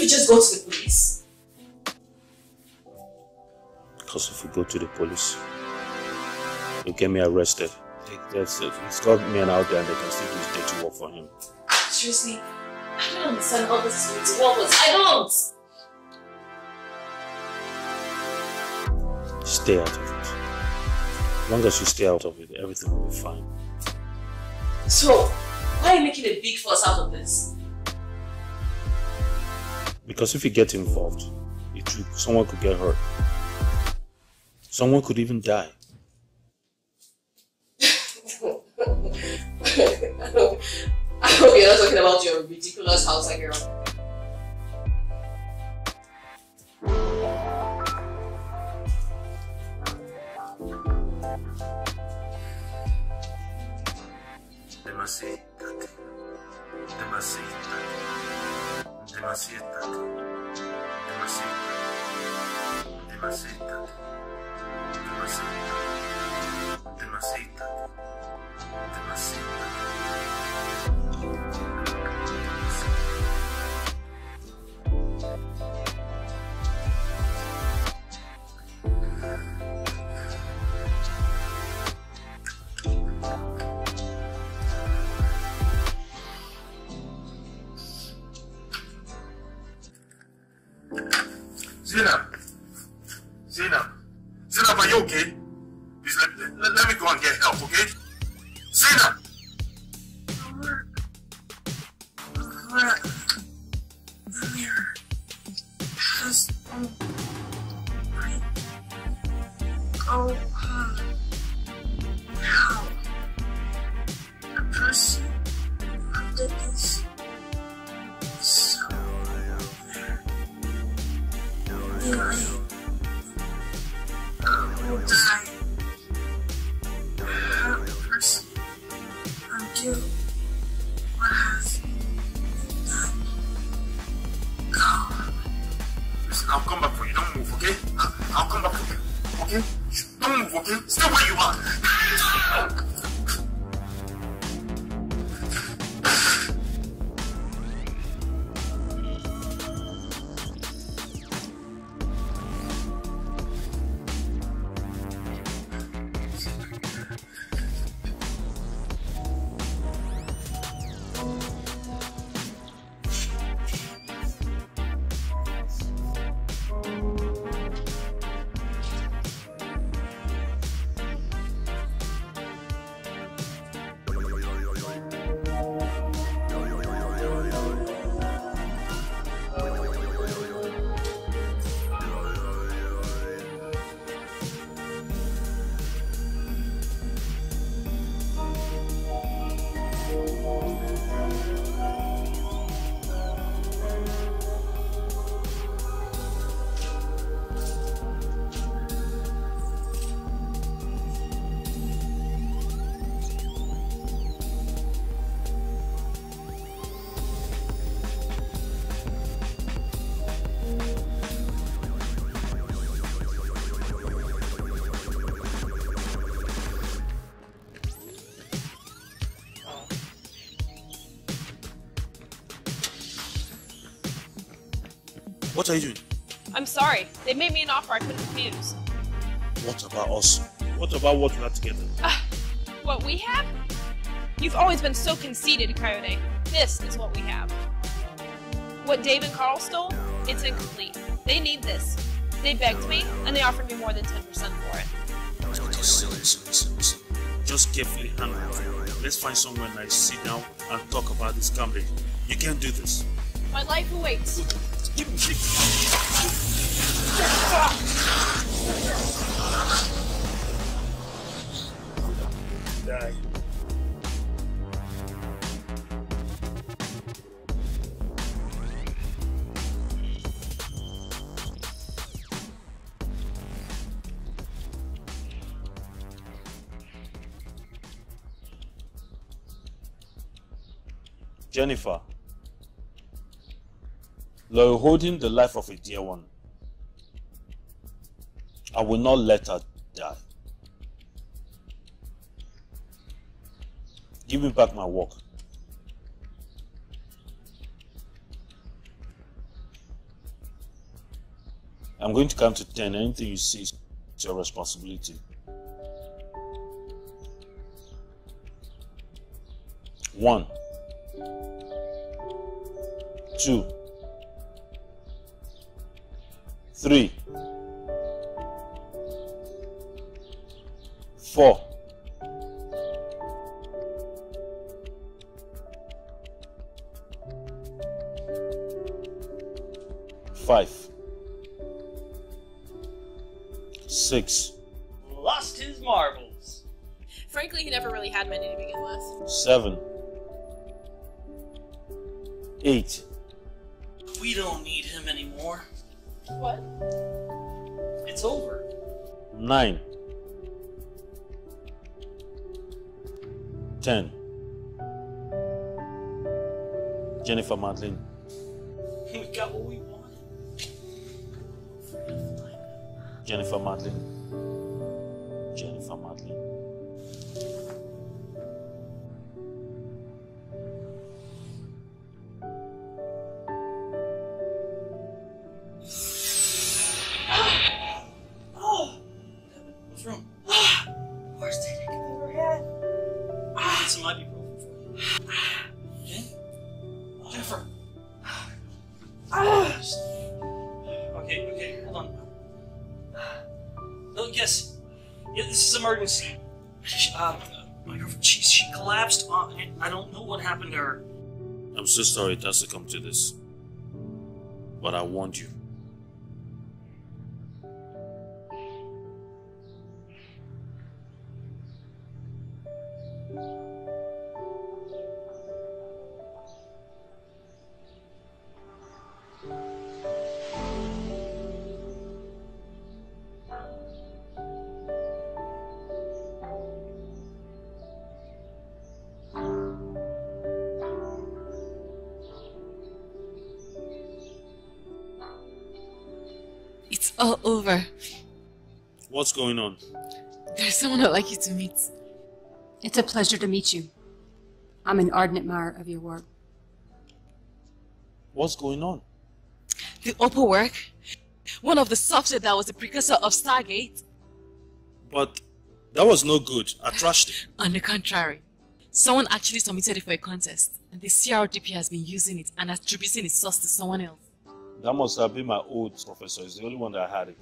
just go to the police? Because if we go to the police, they'll get me arrested. That's it. He's got men out there and they can still do his dirty work for him. Seriously, I don't understand how this is going to work. I don't. Stay out of it. As long as you stay out of it, everything will be fine. So, why are you making a big fuss out of this? Because if you get involved, it someone could get hurt. Someone could even die. What are you doing? I'm sorry. They made me an offer I couldn't refuse. What about us? What about what we are together? Ah, what we have? You've always been so conceited, Kayode. This is what we have. What Dave and Carl stole? It's incomplete. They need this. They begged me, and they offered me more than 10% for it. Just carefully handle it. Let's find somewhere nice, sit down, and talk about this calmly. You can't do this. My life awaits. Die. Jennifer. You're holding the life of a dear one. I will not let her die. Give me back my work. I'm going to count to ten. Anything you see is your responsibility. One, two, three, four, five, six, Lost his marbles. Frankly, he never really had many to begin with. seven, eight, 9 10 Jennifer Madeline. Jennifer Madeline. Sorry it has to come to this. Someone I'd like you to meet. It's a pleasure to meet you. I'm an ardent admirer of your work. What's going on? The Opal work, one of the software that was the precursor of Stargate. But that was no good. I trashed it. On the contrary, someone actually submitted it for a contest, and the CRPD has been using it and attributing its source to someone else. That must have been my old professor. He's the only one that had it.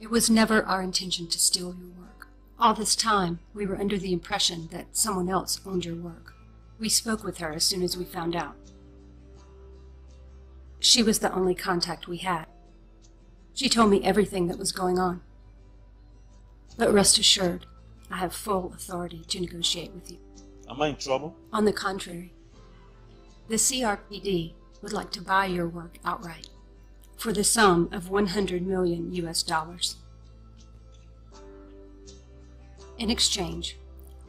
It was never our intention to steal your work. All this time, we were under the impression that someone else owned your work. We spoke with her as soon as we found out. She was the only contact we had. She told me everything that was going on. But rest assured, I have full authority to negotiate with you. Am I in trouble? On the contrary, the CRPD would like to buy your work outright for the sum of 100 million US dollars. In exchange,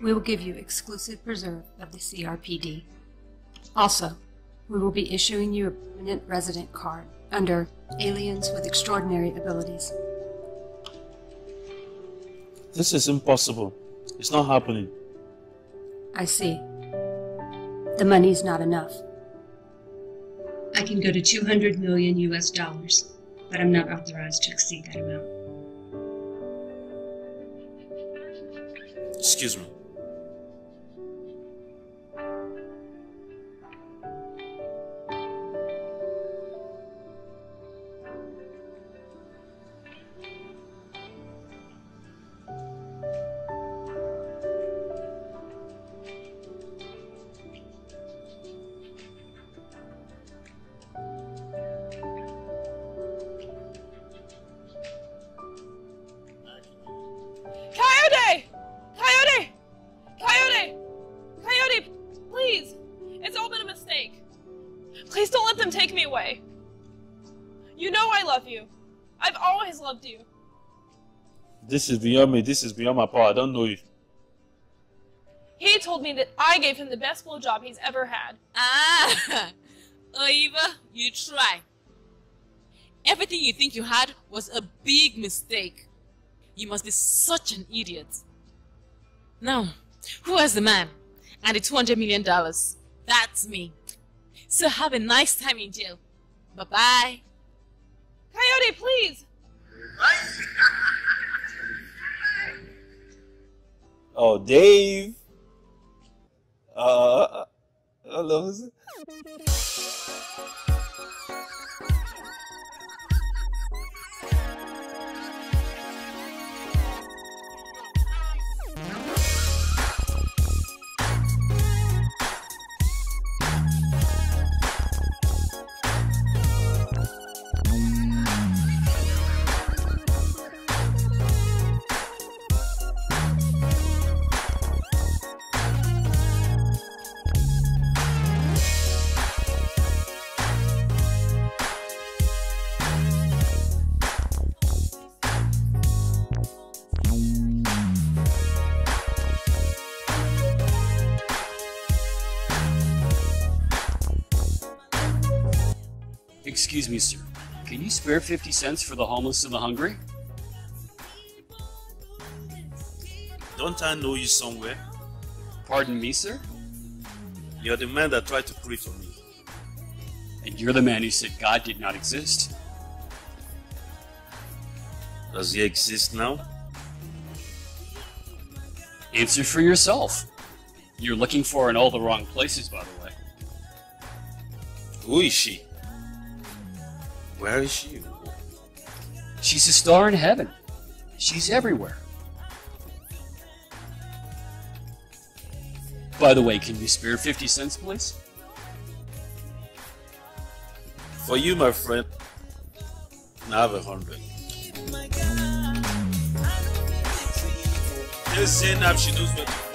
we will give you exclusive preserve of the CRPD. Also, we will be issuing you a permanent resident card under Aliens with Extraordinary Abilities. This is impossible. It's not happening. I see. The money's not enough. I can go to 200 million US dollars, but I'm not authorized to exceed that amount. Excuse me. This is beyond me. This is beyond my power. I don't know you. He told me that I gave him the best blowjob he's ever had. Ah! [LAUGHS] Oiva, you try. Everything you think you had was a big mistake. You must be such an idiot. Now, who has the man? And the $200 million? That's me. So have a nice time in jail. Bye-bye. Kayode, please! [LAUGHS] Oh, Dave. Uh, hello. Excuse me, sir. Can you spare 50 cents for the homeless and the hungry? Don't I know you somewhere? Pardon me, sir? You're the man that tried to pray for me. And you're the man who said God did not exist? Does he exist now? Answer for yourself. You're looking for in all the wrong places, by the way. Who is she? Where is she? She's a star in heaven. She's everywhere. By the way, can you spare 50 cents, please? For you, my friend, I have a hundred. Just saying up, she knows where to